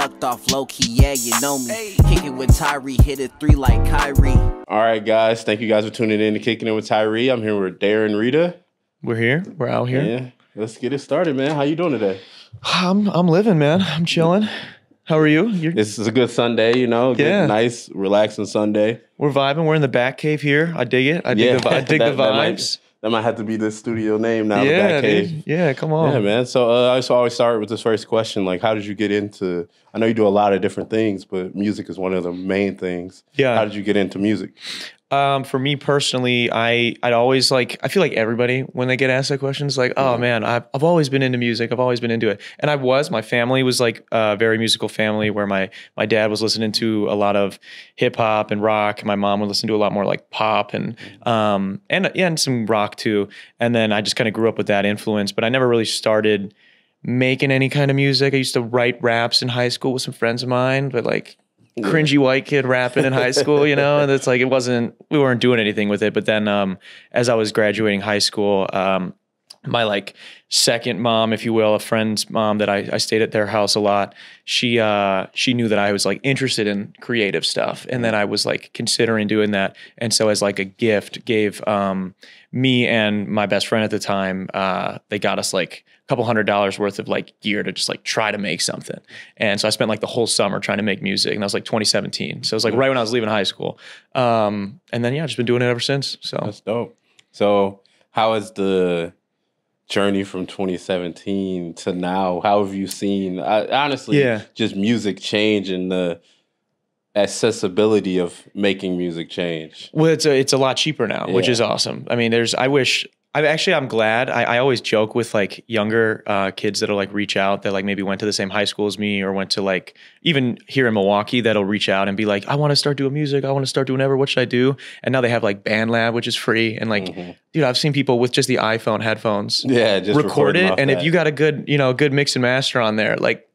ducked off low key, yeah, you know me. Kick it with Tyree, hit it three like Kyrie. All right, guys. Thank you guys for tuning in to Kicking It with Tyree. I'm here with Darren Rita. We're here. We're out here. Yeah. Let's get it started, man. How you doing today? I'm I'm living, man. I'm chilling. How are you? You're, This is a good Sunday, you know. Good, Yeah. nice, relaxing Sunday. we're vibing. We're in the back cave here. I dig it. I dig the vi- I dig that- the that might- vibes. That might, have to be the studio name now. yeah, dude. Yeah, come on. Yeah, man. So uh, I just always start with this first question: like, how did you get into? I know you do a lot of different things, but music is one of the main things. Yeah. How did you get into music? Um, for me personally, I I'd always like I feel like everybody when they get asked that question is like, oh man, I've I've always been into music. I've always been into it, and I was. My family was like a very musical family where my my dad was listening to a lot of hip hop and rock. And my mom would listen to a lot more like pop and um and yeah and some rock too. And then I just kind of grew up with that influence, but I never really started making any kind of music. I used to write raps in high school with some friends of mine, but like cringy white kid rapping in high school, you know, and it's like it wasn't we weren't doing anything with it. But then um as I was graduating high school, um my like second mom, if you will, a friend's mom that I, I stayed at their house a lot. She uh she knew that I was like interested in creative stuff and then I was like considering doing that. And so as like a gift gave um me and my best friend at the time, uh they got us like couple hundred dollars worth of like gear to just like try to make something. And so I spent like the whole summer trying to make music and that was like 2017. So it was like right when I was leaving high school. Um and then yeah, I've just been doing it ever since. So That's dope. So, how has the journey from 2017 to now? How have you seen? I, honestly, Yeah. just music change and the accessibility of making music change. Well, it's a it's a lot cheaper now, which is awesome. I mean, there's I wish I actually I'm glad. I, I always joke with like younger uh, kids that'll like reach out that like maybe went to the same high school as me or went to like even here in Milwaukee that'll reach out and be like, I want to start doing music. I want to start doing whatever. What should I do? And now they have like BandLab, which is free. And like, dude, I've seen people with just the iPhone headphones Yeah, just record it, and if you got a good you know good mix and master on there, like.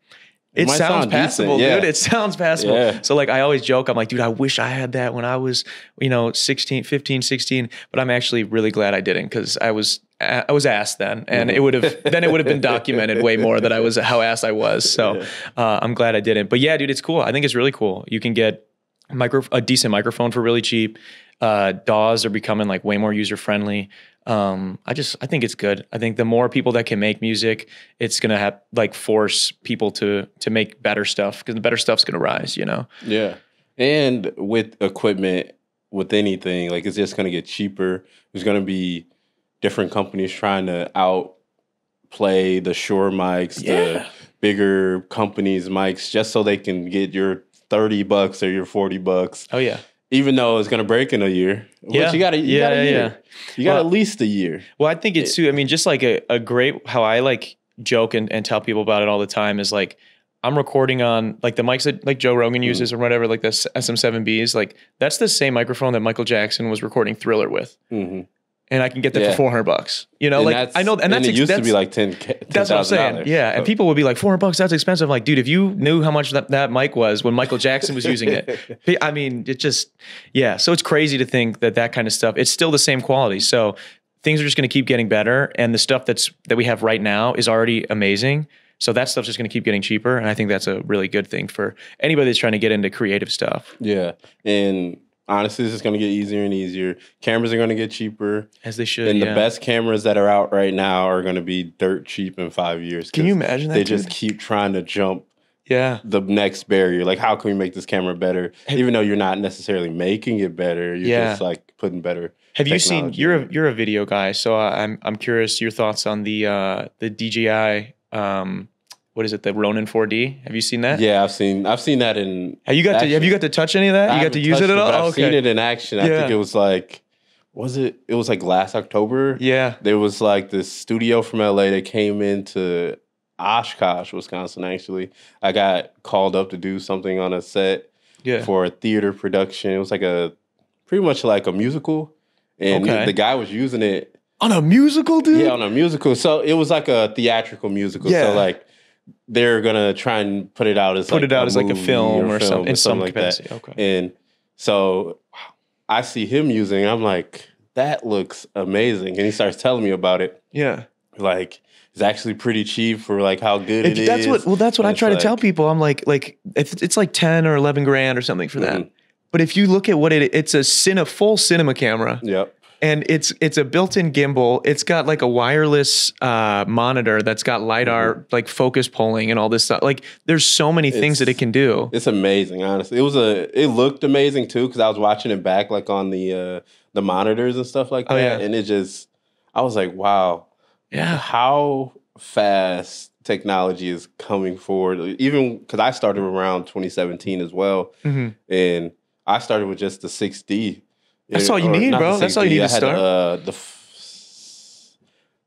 It, sounds decent, passable, yeah. dude. It sounds passable. Yeah. So like I always joke, I'm like, dude, I wish I had that when I was, you know, 16, 15, 16, but I'm actually really glad I didn't cuz I was I was asked then and it would have then it would have been documented way more that I was how asked I was. So uh, I'm glad I didn't. But yeah, dude, it's cool. I think it's really cool. You can get micro a decent microphone for really cheap. Uh, DAWs are becoming like way more user friendly. Um, I just I think it's good. I think the more people that can make music, it's gonna have like force people to to make better stuff because the better stuff's gonna rise. You know. Yeah. And with equipment, with anything, like it's just going to get cheaper. There's going to be different companies trying to outplay the Shure mics, the bigger companies' mics, just so they can get your 30 bucks or your 40 bucks, Oh yeah. Even though it's going to break in a year. Yeah. You got to, Yeah, got a year. yeah. You got Well- at least a year. Well, I think it's too. I mean, just like a, a great how I like joke and, and tell people about it all the time is like I'm recording on like the mics that like Joe Rogan uses or whatever, like the SM7Bs. Like that's the same microphone that Michael Jackson was recording Thriller with, hmm and I can get that Yeah. for 400 bucks. You know, like I know, and that's it used to be like 10 That's what I'm saying. $10,000. Yeah, and people would be like, 400 bucks, that's expensive. I'm like, dude, if you knew how much that, that mic was when Michael Jackson was using it, I mean, it just, yeah. So it's crazy to think that that kind of stuff, it's still the same quality. So things are just going to keep getting better, and the stuff that's that we have right now is already amazing. So that stuff's just going to keep getting cheaper, and I think that's a really good thing for anybody that's trying to get into creative stuff, Yeah. And honestly, it's just going to get easier and easier. Cameras are going to get cheaper. as they should. And the best cameras that are out right now are going to be dirt cheap in five years. Can you imagine that, They just keep trying to jump Yeah. the next barrier. Like, how can we make this camera better? Even though you're not necessarily making it better, you're Yeah. just like putting better. Have you seen? You're a you're a video guy, so I- I'm I'm curious your thoughts on the uh, the DJI. Um, what is it? The Ronin 4D. Have you seen that? Yeah, I've seen I've seen that in. Have you got to Have you got to touch any of that? I You got to use it at all? Oh, I've seen it in action. I Yeah. think it was like, was it? It was like last October. Yeah. There was like this studio from LA that came into Oshkosh, Wisconsin. Actually, I got called up to do something on a set Yeah. for a theater production. It was like a pretty much like a musical, and Okay. the guy was using it on a musical, dude. yeah on a musical. So it was like a theatrical musical. Yeah. So like they're gonna try and put it out as Put like it out as like a film or, film something in some like that. capacity. Okay. And so I see him using. I'm like, that looks amazing, and he starts telling me about it. Yeah. Like it's actually pretty cheap for like how good it is. that's what well that's what And I try to tell people. I'm like like it's, it's like 10 or 11 grand or something for that. Mhm. But if you look at what it it's a cine, full cinema camera Yep. And it's it's a built-in gimbal. It's got like a wireless uh, monitor that's got lidar like focus pulling and all this stuff. Like there's so many things that it can do. It's amazing, honestly. It was a. It looked amazing too because I was watching it back like on the uh the monitors and stuff like that, Oh, yeah. and it just. I was like, wow, Yeah. how fast technology is coming forward. Even because I started around 2017 as well, hmm and I started with just the 6D. That's all you need, bro. That's all you need to start. Uh, the f-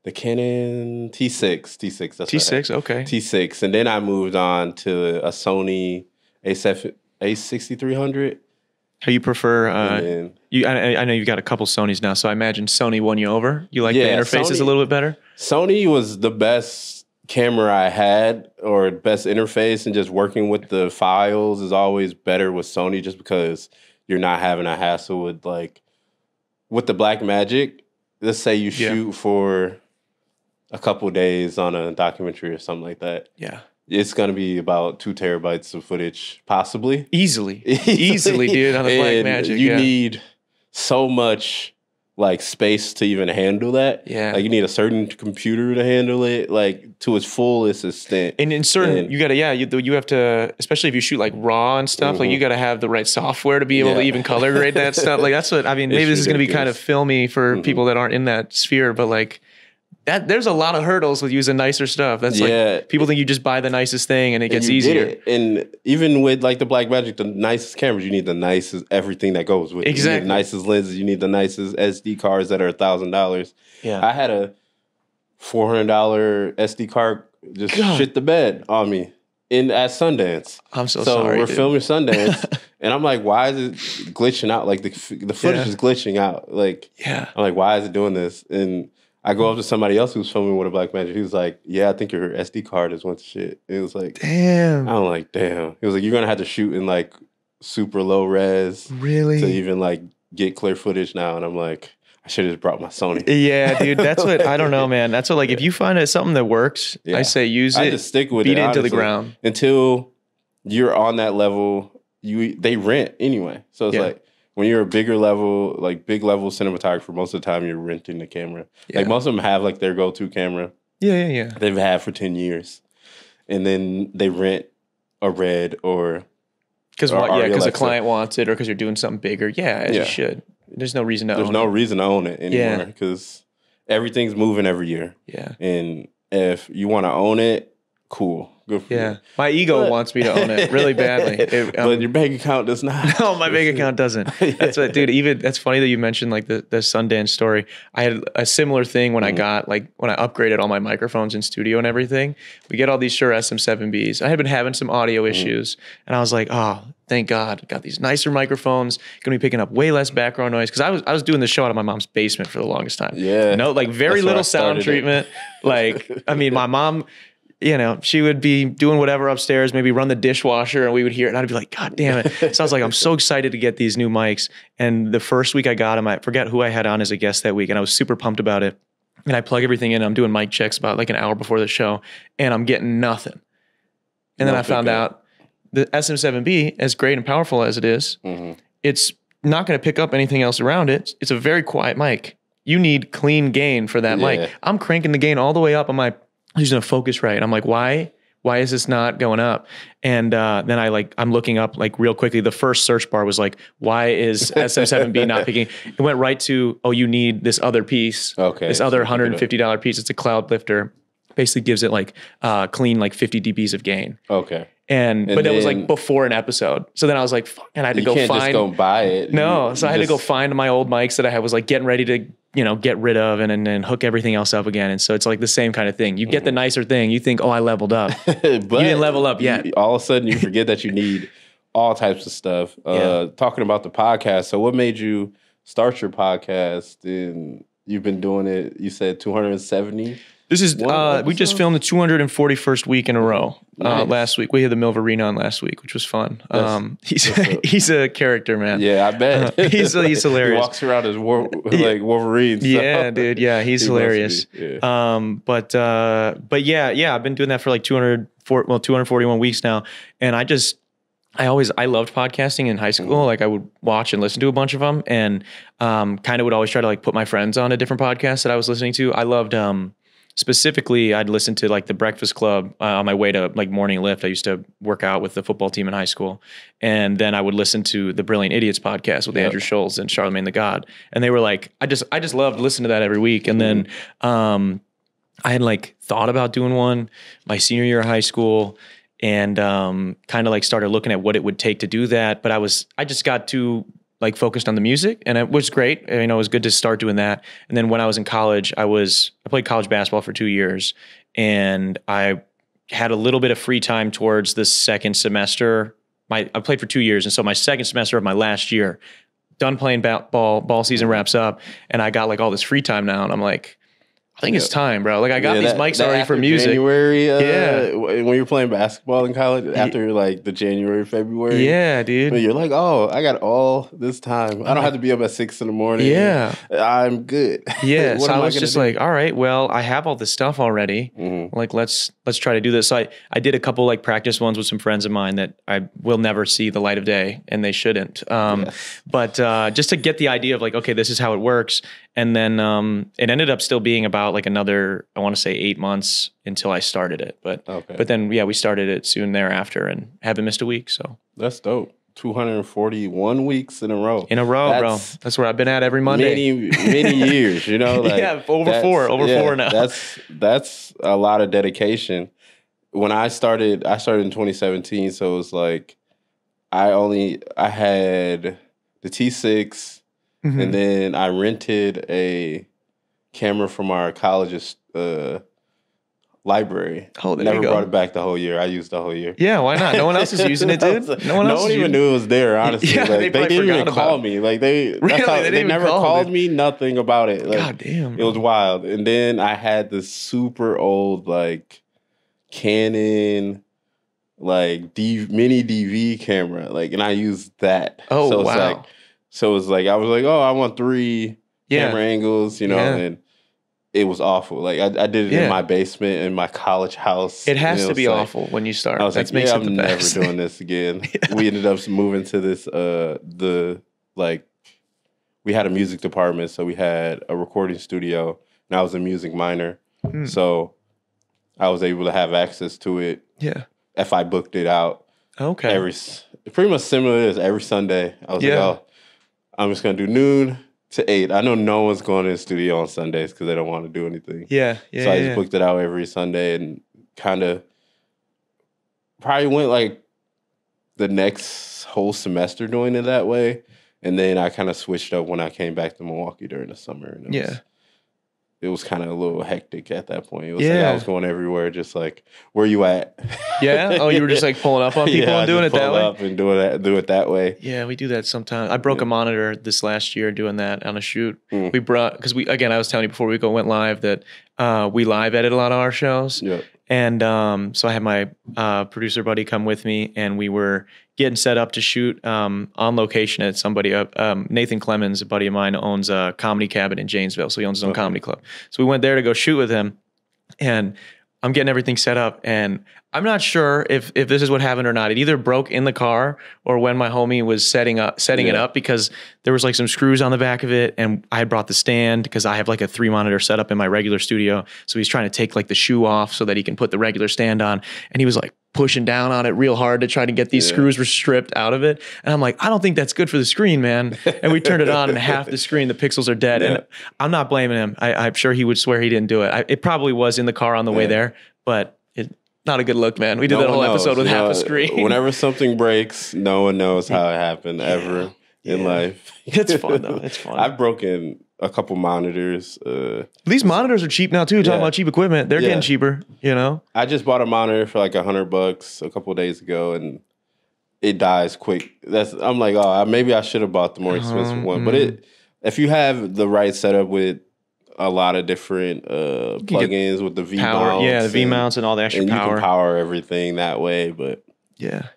the Canon T6, T6. That's what I had. T6, okay. T6, and then I moved on to a Sony A7 A6300. How you prefer? Uh, then, you, I, I know you've got a couple Sonys now, so I imagine Sony won you over. You like Yeah, the interfaces Sony- a little bit better. Sony was the best camera I had, or best interface, and just working with the files is always better with Sony, just because you're not having a hassle with like with the Black Magic. Let's say you Yeah. shoot for a couple days on a documentary or something like that. Yeah, It's gonna be about two terabytes of footage, possibly. easily, easily, dude. On the Black Magic, you yeah. need so much like space to even handle that. Yeah. Like you need a certain computer to handle it, like to its fullest extent. And in certain, And- you gotta, yeah, you, you have to, especially if you shoot like raw and stuff, like Mhm. you gotta have the right software to be able to even color grade that stuff. Like that's what I mean. It's Maybe this is gonna be kind of filmy for Mhm. people that aren't in that sphere, but like that, there's a lot of hurdles with using nicer stuff. That's Yeah. like people think you just buy the nicest thing and it And gets get easier. it. And even with like the Black Magic, the nicest cameras, you need the nicest everything that goes with it. You need the nicest lenses, you need the nicest SD cards that are a thousand dollars. Yeah. I had a four hundred dollar SD card just God. shit the bed on me in at Sundance. I'm so, so sorry. we're dude. filming Sundance, and I'm like, why is it glitching out? Like the the footage Yeah. is glitching out. Like Yeah. I'm like, why is it doing this? And I go up to somebody else who's filming with a Black Magic. He was like, yeah, I think your SD card is to shit. It was like, Damn. I'm like, damn. He was like, you're gonna have to shoot in like super low res Really? to even like get clear footage now. And I'm like, I should have just brought my Sony. Yeah, dude. That's what I don't know, man. That's what like if you find it something that works, I say use I it, just stick with beat it it into the ground. until you're on that level. You they rent anyway, so it's Yeah. like when you're a bigger level, like big level cinematographer. Most of the time, you're renting the camera. Yeah. Like most of them have like their go to camera Yeah, yeah, yeah. they've had for ten years, and then they rent a red or Because yeah, because a client wants it or because you're doing something bigger. Yeah, as Yeah. you should. There's no reason to there's own no it. reason to own it anymore because everything's moving every year. Yeah. And if you want to own it, cool, good for Yeah. you. My ego But- wants me to own it really badly. It, um, but your bank account does not. no, my bank account doesn't. That's what, dude. Even that's funny that you mentioned like the the Sundance story. I had a similar thing when I Mhm. got like when I upgraded all my microphones in studio and everything. We get all these Shure SM7Bs. I had been having some audio Mm-hmm. issues, and I was like, oh, thank God, got these nicer microphones. Going to be picking up way less background noise because I was I was doing the show out of my mom's basement for the longest time. Yeah. no, like very little sound treatment. Like, I mean, my mom you know, she would be doing whatever upstairs, maybe run the dishwasher, and we would hear it, and I'd be like, God damn it. So I was like, I'm so excited to get these new mics. And the first week I got them, I forget who I had on as a guest that week, and I was super pumped about it. And I plug everything in, I'm doing mic checks about like an hour before the show, and I'm getting nothing. And then I found pickup. out the SM7B, as great and powerful as it is, Mhm. it's not going to pick up anything else around it. It's a very quiet mic. You need clean gain for that Yeah. mic. I'm cranking the gain all the way up on my using a Focusrite. I'm like, why? Why is this not going up? And uh, then I like I'm looking up like real quickly. The first search bar was like, why is SM7B not picking? It went right to oh, you need this other piece. Okay, This other pick it up. hundred and fifty dollar piece. It's a cloud lifter. Basically gives it like uh, clean like 50 dBs of gain. Okay. And, And but it was like before an episode. So then I was like, fuck, and I had to go can't find just go buy it. no, so I had to go find my old mics that I had was like getting ready to, you know, get rid of and and, and hook everything else up again. And so it's like the same kind of thing. You Mm-hmm. get the nicer thing, you think, oh, I leveled up. but you didn't level up yet. you- all of a sudden, you forget that you need all types of stuff. Uh, Talking about the podcast. So, what made you start your podcast? And you've been doing it. You said two hundred and seventy This is uh, we just filmed the 241st week in a row uh, Nice. last week. We had the Milverine on last week, which was fun. Um, he's a- he's a character, man. Yeah, I bet Uh, he's- he's hilarious. he walks around as Wol- like Wolverine. so- Yeah, dude. Yeah, he's He hilarious. yeah. Um, but uh, but yeah, yeah, I've been doing that for like 204, well, 241 weeks now, and I just. I always I loved podcasting in high school. Like I would watch and listen to a bunch of them, and um, kind of would always try to like put my friends on a different podcast that I was listening to. I loved um, specifically I'd listen to like the Breakfast Club uh, on my way to like morning lift. I used to work out with the football team in high school, and then I would listen to the Brilliant Idiots podcast with Yep. Andrew Schulz and Charlemagne the God, and they were like, I just I just loved listening to that every week, and then um, I had like thought about doing one my senior year of high school and um, kind of like started looking at what it would take to do that. But I was, I just got too like focused on the music and it was great. You know, it was good to start doing that. And then when I was in college, I was, I played college basketball for two years and I had a little bit of free time towards the second semester. My, I played for two years. And so my second semester of my last year, done playing ba- ball, ball season wraps up and I got like all this free time now. And I'm like, I think it's time, bro. Like I got Yeah, these that- mics that already for music. January, uh, Yeah. when you were playing basketball in college, after like the January, February, Yeah, dude. You're like, oh, I got all this time. I don't have to be up at six in the morning. Yeah. I'm good. Yeah, so I was gonna just do? like, all right, well, I have all this stuff already. Mhm. Like, let's let's try to do this. So I I did a couple like practice ones with some friends of mine that I will never see the light of day, and they shouldn't. Um, Yes. But uh, just to get the idea of like, okay, this is how it works, and then um, it ended up still being about like another, I want to say eight months until I started it. But Okay. but then yeah, we started it soon thereafter, and haven't missed a week. So That's dope. 241 weeks in a row. in a row, bro. That's That's where I've been at every Monday. Many, many years, you know? Like, Yeah, over four, over four now. That's, that's a lot of dedication. When I started, I started in 2017. So it was like, I only, I had the T6 Mhm. and then I rented a camera from our college's uh, library. oh, Never brought it back the whole year. I used the whole year. Yeah, why not? No one else is using it, dude. No one else is even using knew it was there. Honestly, Yeah, like, they they, didn't even call about me. Like they, Really? how, They they, never call, called dude. me. Nothing about it. Like, God damn. it was wild. And then I had this super old like Canon like D mini DV camera, like, and I used that. Oh, so wow. like, so it's like I was like, oh, I want three yeah. camera angles, you know, Yeah. and it was awful. Like I, I did it Yeah. in my basement in my college house. It has and to was be like- awful when you start. I was that like, makes yeah, it I'm never doing this again. We ended up moving to this, uh, the like, we had a music department, so we had a recording studio, and I was a music minor, Hmm. so I was able to have access to it yeah. if I booked it out Okay. every, pretty much similar as every Sunday. I was Yeah. like, oh, I'm just gonna do noon to eight. I know no one's going to the studio on Sundays because they don't want to do anything. yeah. Yeah. So I yeah, just yeah. booked it out every Sunday and kind of probably went like the next whole semester doing it that way. And then I kind of switched up when I came back to Milwaukee during the summer. And it Yeah. Was, it was kind of a little hectic at that point. It was like Yeah. I was going everywhere, just like, where you at? Yeah? Oh, you were just like pulling up on people Yeah, and doing it that way? up and doing that, do it that way. Yeah, we do that sometimes. I broke a monitor this last year doing that on a shoot. Mm. We brought because we again I was telling you before we go went live that uh, we live edit a lot of our shows. Yeah. And um, so I had my uh, producer buddy come with me, and we were getting set up to shoot um, on location at somebody. Uh, um, Nathan Clemens, a buddy of mine, owns a comedy cabin in Janesville, so he owns his own Okay. comedy club. So we went there to go shoot with him, and I'm getting everything set up, and I'm not sure if if this is what happened or not. It either broke in the car or when my homie was setting up setting it up because there was like some screws on the back of it, and I had brought the stand because I have like a three monitor setup in my regular studio. So he's trying to take like the shoe off so that he can put the regular stand on, and he was like pushing down on it real hard to try to get these Yeah. screws were stripped out of it. And I'm like, I don't think that's good for the screen, man. And we turned it on, and half the screen, the pixels are dead. Yeah. And I'm not blaming him. I, I'm sure he would swear he didn't do it. I, it probably was in the car on the way there, but it not a good look, man. We did No that whole knows, episode with you half know, a screen. Whenever something breaks, no one knows how it happened ever in life. It's fun, though. It's fun. I've broken a couple monitors. Uh, These monitors are cheap now too. Talking Yeah. about cheap equipment, they're Yeah. getting cheaper. You know, I just bought a monitor for like a hundred bucks a couple days ago, and it dies quick. That's I'm like, oh, maybe I should have bought the more expensive Um, one. But it, if you have the right setup with a lot of different uh, plugins with the V Power, mounts. yeah, the V mounts and all the extra and you can power everything that way. But Yeah.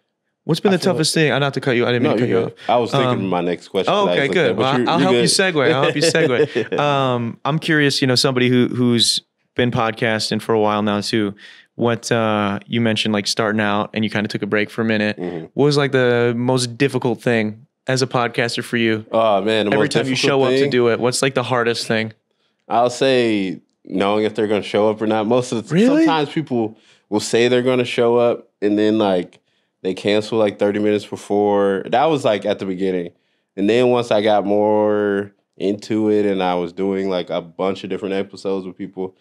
What's been I the toughest thing? I not to cut you. I didn't mean to cut you good. off. I was thinking Um, my next question. Oh, okay, good. Well, you're- I'll you're help you segue. I'll help you segue. um, I'm curious. You know, somebody who who's been podcasting for a while now too. What uh, you mentioned, like starting out, and you kind of took a break for a minute. Mhm. What was like the most difficult thing as a podcaster for you? Oh man, Every time you show up to do it, what's like the hardest thing? I'll say knowing if they're going to show up or not. Most of the Really? sometimes people will say they're going to show up and then like they cancel like 30 minutes before. That was like at the beginning. And then once I got more into it and I was doing like a bunch of different episodes with people,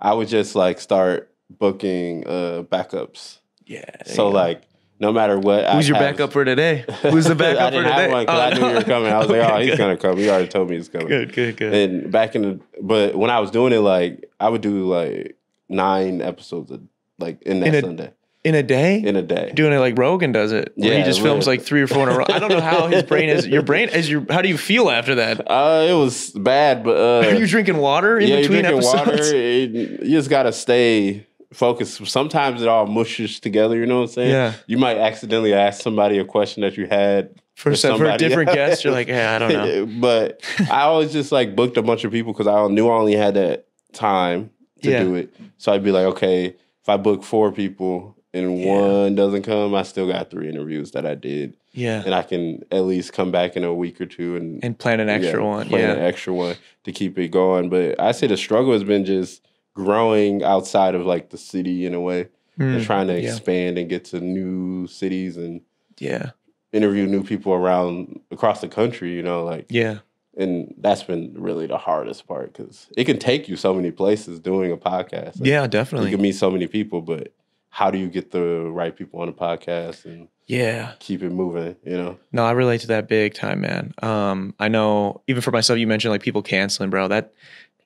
I would just like start booking uh backups. Yeah. So like no matter what who's I your have- backup for today? Who's the backup for today? one Oh, I knew no. you were coming. I was like, Okay, oh, he's good. gonna come. He already told me he's coming. Good, good, good. And back in the, but when I was doing it, like I would do like nine episodes, of, like in that In a- Sunday, In a day? in a day. doing it like Rogan does it. where he just films like three or four in a row. I don't know how his brain is. Your brain is your. How do you feel after that? Uh, it was bad, but uh, Are you drinking water in yeah, you're between drinking episodes? water. It- you just gotta stay focused. Sometimes it all mushes together. You know what I'm saying? Yeah. You might accidentally ask somebody a question that you had For, some, for a different else. guest, you're like, yeah, I don't know. but I always just like booked a bunch of people because I knew I only had that time to Yeah. do it. So I'd be like, okay, if I book four people and Yeah. one doesn't come, I still got three interviews that I did, Yeah, and I can at least come back in a week or two and and plan an extra yeah, one. plan an extra one to keep it going. But I say the struggle has been just growing outside of like the city in a way and Mm, trying to yeah. expand and get to new cities and yeah, interview new people around across the country. You know, like yeah, and that's been really the hardest part because it can take you so many places doing a podcast. Like, yeah, definitely. you can meet so many people, but how do you get the right people on the podcast and Yeah, keep it moving? You know, no, I relate to that big time, man. Um, I know even for myself, you mentioned like people canceling, bro. That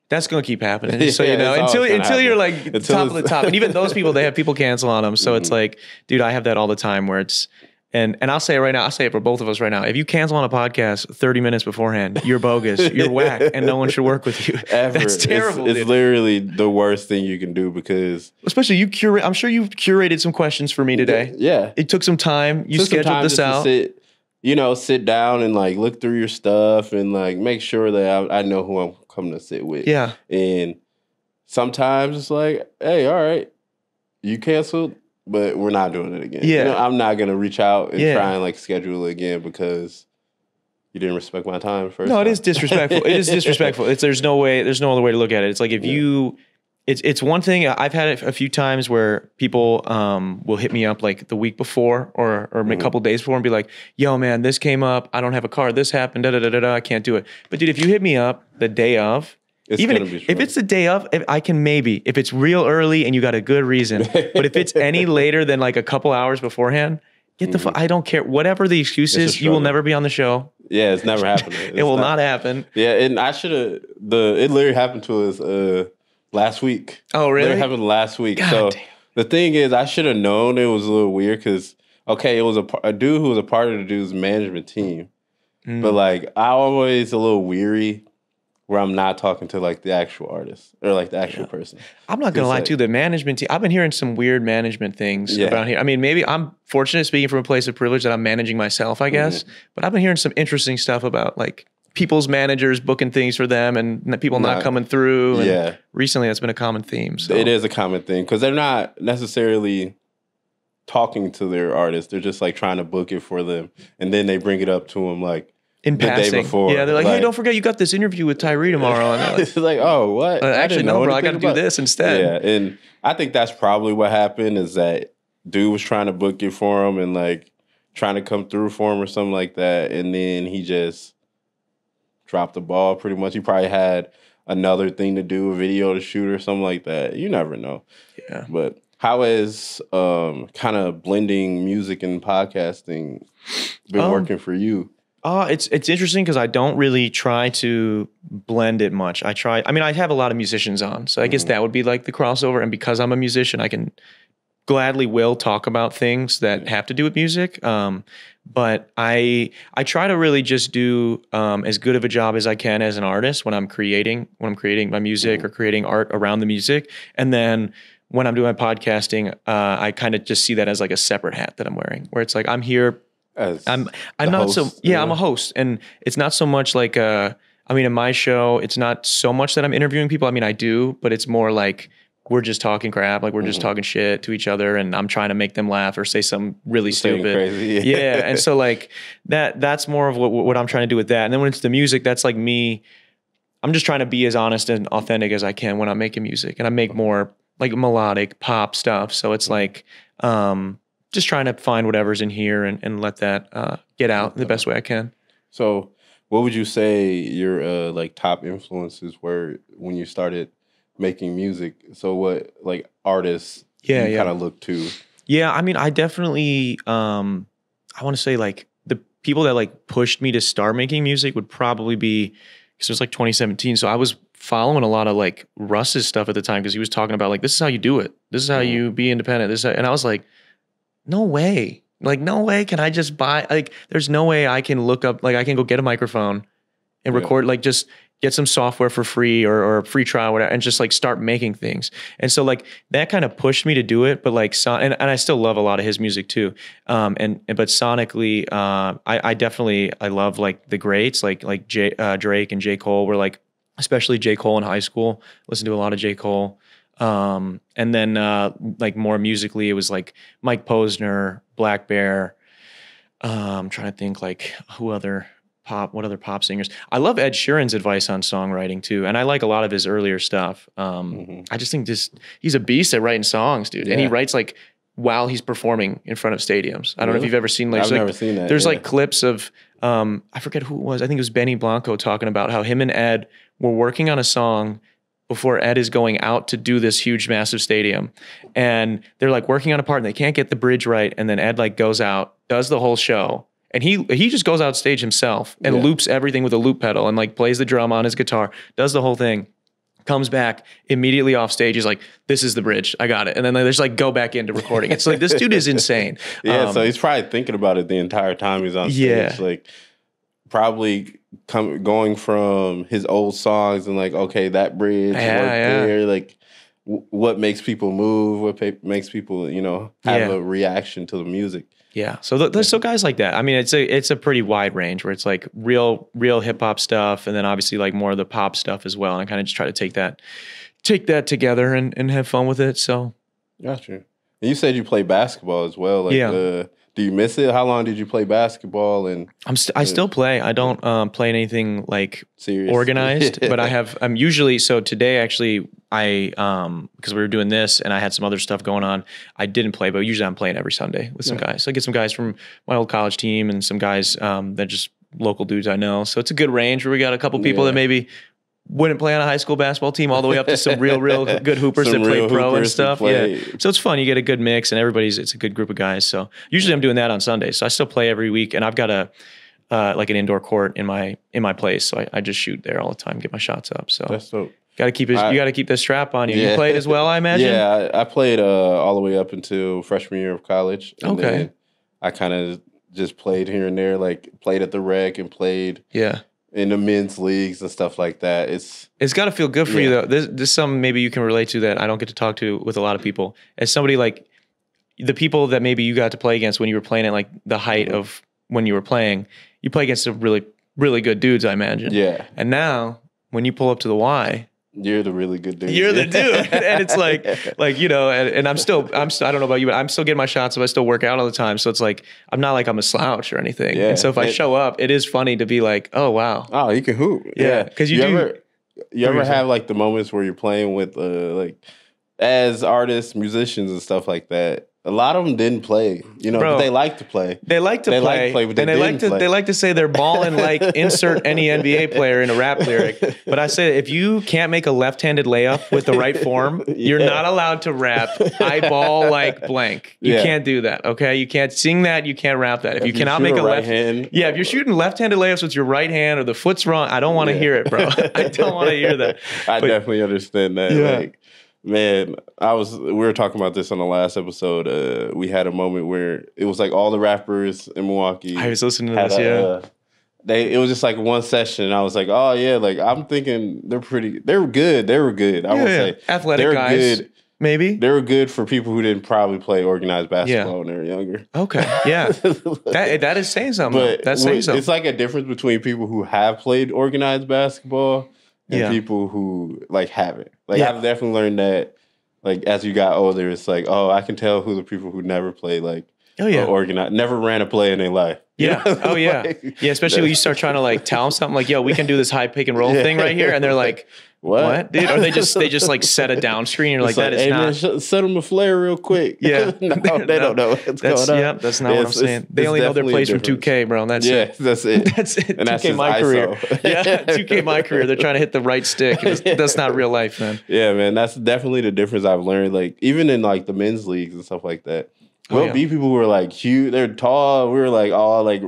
that's gonna keep happening. So Yeah, you know, it's until until you're like happen. Until top of the top, and even those people, they have people cancel on them. So it's Mhm. like, dude, I have that all the time where it's. And, and I'll say it right now, I'll say it for both of us right now. If you cancel on a podcast 30 minutes beforehand, you're bogus, you're whack, and no one should work with you. ever That's It's- terrible. It's, dude. literally the worst thing you can do because Especially you curate. I'm sure you curated some questions for me today. Yeah, It took some time. You scheduled time this out. Sit, you know, sit down and like look through your stuff and like make sure that I, I know who I'm coming to sit with. Yeah. And sometimes it's like, hey, all right, you canceled, but we're not doing it again. You Yeah. know, I'm not gonna reach out and Yeah. try and like schedule it again because you didn't respect my time first. No, it time. is disrespectful. it is disrespectful. It's there's no way. There's no other way to look at it. It's like if Yeah. you, it's it's one thing. I've had it a few times where people um will hit me up like the week before or or a Mhm. couple days before and be like, "Yo, man, this came up. I don't have a car. This happened. Da da da da. I can't do it." But dude, if you hit me up the day of. It's Even gonna if, if it's the day of, if I can maybe if it's real early and you got a good reason. but if it's any later than like a couple hours beforehand, get the. fu- I don't care. Whatever the excuse Mm-hmm. It's is, you will never be on the show. yeah, it's never happening. it will not happen. Yeah, and I should have the it literally happened to us uh last week. Oh, really? Literally happened last week. God so damn. the thing is, I should have known it was a little weird because okay, it was a, a dude who was a part of the dude's management team, Mm. but like I always a little weary where I'm not talking to like the actual artist or like the actual person. I'm not gonna lie like- to you, the management team. I've been hearing some weird management things Yeah. around here. I mean, maybe I'm fortunate speaking from a place of privilege that I'm managing myself, I guess. Mm-hmm. But I've been hearing some interesting stuff about like people's managers booking things for them and people not Nah. coming through. And Yeah. recently that's been a common theme. So It is a common thing because they're not necessarily talking to their artist. They're just like trying to book it for them, and then they bring it up to them like in the day passing. before, yeah, they're like, hey, don't forget you got this interview with Tyree tomorrow. And like, it's like, oh, what? uh, actually, no, bro, I got to do this instead. Yeah, and I think that's probably what happened is that dude was trying to book it for him and like trying to come through for him or something like that, and then he just dropped the ball. Pretty much, he probably had another thing to do, a video to shoot or something like that. You never know. Yeah. But how has um, kind of blending music and podcasting been Um, working for you? Uh, it's it's interesting because I don't really try to blend it much. I try. I mean, I have a lot of musicians on, so I guess Mhm. that would be like the crossover. And because I'm a musician, I can gladly will talk about things that have to do with music. Um, but I I try to really just do um, as good of a job as I can as an artist when I'm creating when I'm creating my music or creating art around the music, and then when I'm doing my podcasting, uh, I kind of just see that as like a separate hat that I'm wearing, where it's like I'm here As I'm I'm not so yeah, yeah. I'm a host and it's not so much like uh I mean in my show it's not so much that I'm interviewing people. I mean I do, but it's more like we're just talking crap, like we're Mm-hmm. just talking shit to each other and I'm trying to make them laugh or say something really stupid. crazy, yeah. yeah, and so like that that's more of what what I'm trying to do with that. And then when it's the music, that's like me I'm just trying to be as honest and authentic as I can when I'm making music. And I make more like melodic pop stuff. So it's like um just trying to find whatever's in here and, and let that uh, get out the best way I can. So, what would you say your uh, like top influences were when you started making music? So, what like artists Yeah, you yeah. kind of look to? Yeah, I mean, I definitely, um, I want to say like the people that like pushed me to start making music would probably be because it was like 2017. So I was following a lot of like Russ's stuff at the time because he was talking about like this is how you do it. This is how Mhm. you be independent. This and I was like, no way. Like no way can I just buy like there's no way I can look up like I can go get a microphone and Yeah. record like just get some software for free or, or a free trial whatever and just like start making things. And so like that kind of pushed me to do it but like son and, and i still love a lot of his music too. Um and, and but sonically uh i i definitely i love like the greats like like J, uh, drake and j. Cole were like especially j. Cole in high school. Listen to a lot of j. Cole um and then uh like more musically it was like mike posner black bear um trying to think like who other pop what other pop singers i love ed sheeran's advice on songwriting too and i like a lot of his earlier stuff um Mhm. i just think just he's a beast at writing songs dude and he writes like while he's performing in front of stadiums i don't know if you've ever seen like, I've like, never seen that. there's yeah. like clips of um I forget who it was. I think it was Benny Blanco talking about how him and Ed were working on a song before Ed is going out to do this huge massive stadium. And they're like working on a part and they can't get the bridge right and then Ed like goes out, does the whole show. And he he just goes out stage himself and Yeah. loops everything with a loop pedal and like plays the drum on his guitar, does the whole thing. Comes back immediately off stage. He's like, "This is the bridge. I got it." And then they just like go back into recording. It's like this dude is insane. yeah. Um, so he's probably thinking about it the entire time he's on stage. Yeah. Like probably come going from his old songs and like okay that bridge Yeah, yeah. there like w- what makes people move what pa- makes people you know have Yeah. a reaction to the music Yeah. So th- there's so guys like that. I mean, it's a it's a pretty wide range where it's like real real hip hop stuff, and then obviously like more of the pop stuff as well. And I kind of just try to take that take that together and, and have fun with it. So Gotcha. And you said you play basketball as well. Like, Yeah. uh, do you miss it? How long did you play basketball and I'm st- I still play. I don't um, play anything like serious organized, but I have. I'm usually so today actually I um because we were doing this and I had some other stuff going on. I didn't play, but usually I'm playing every Sunday with some Yeah. guys. So I get some guys from my old college team and some guys um that just local dudes I know. So it's a good range where we got a couple people Yeah. that maybe wouldn't play on a high school basketball team all the way up to some real real good hoopers that play pro and stuff. Yeah. So it's fun. You get a good mix and everybody's it's a good group of guys. So usually I'm doing that on Sundays. So I still play every week and I've got a uh, like an indoor court in my in my place. So I, I just shoot there all the time, get my shots up. So That's dope. got to keep it. I- you got to keep the strap on you. Yeah. You played as well, I imagine. Yeah, I, I played uh, all the way up until freshman year of college. and Okay. then I kind of just played here and there, like played at the rec and played Yeah. In the men's leagues and stuff like that. It's It's got to feel good for you though. This this is something maybe you can relate to that I don't get to talk to with a lot of people. As somebody like the people that maybe you got to play against when you were playing at like the height Mhm. of when you were playing, you play against some really really good dudes, I imagine. yeah, And now when you pull up to the Y, you're the really good dude. You're the dude. And it's like- like you know, and, and I'm still I'm still, I don't know about you, but I'm still getting my shots. If I still work out all the time, so it's like I'm not like I'm a slouch or anything. Yeah. and so if I show up, it is funny to be like, oh wow, oh, you can hoop. Yeah, 'cause you do- ever you ever have like the moments where you're playing with uh like as artists, musicians, and stuff like that. A lot of them didn't play, you know, Bro. but they like to play. They like to They play, to play, but they and they like to play. they like to say they're balling like insert any NBA player in a rap lyric. But I say if you can't make a left-handed layup with the right form, you're not allowed to rap. I ball like blank. You Yeah. can't do that. Okay, you can't sing that. You can't rap that. If, you cannot make a right left hand, Yeah, if you're shooting left-handed layups with your right hand or the foot's wrong, I don't want to Yeah. hear it, bro. I don't want to hear that. I But- definitely understand that. Yeah. Like, Man, I was we were talking about this on the last episode. Uh, we had a moment where it was like all the rappers in Milwaukee. I was listening to this. a, Yeah. uh, they it was just like one session, and I was like, oh yeah, like I'm thinking they're pretty. They were good. They were good. I Yeah, won't yeah. say Athletic they're guys, good. maybe. They were good for people who didn't probably play organized basketball when they were younger. Okay. Yeah. that that is saying something. but saying something. it's like a difference between people who have played organized basketball and Yeah. people who like haven't. Like Yeah. I've definitely learned that. Like as you got older, it's like, oh, I can tell who the people who never played like oh yeah. organized, never ran a play in their life. You Yeah. know? Oh yeah. Like, Yeah. Especially when you start trying to like tell them something like, "Yo, we can do this high pick and roll Yeah. thing right here," and they're like, what? "What, dude?" Or they just they just like set a down screen. You're like, It's "That is hey, not." sh- set them a flare real quick. Yeah. no, they don't know what's That's going on. yeah. That's not what I'm saying. They only know their plays from 2K, bro. And that's Yeah, it. that's it. That's it. And that's 2K just my career. Yeah, 2K my career. They're trying to hit the right stick. It's- That's not real life, man. Yeah, man, that's definitely the difference I've learned. Like even in like the men's leagues and stuff like that, Oh, we'll yeah. beat people who are like huge. They're tall. We were like all like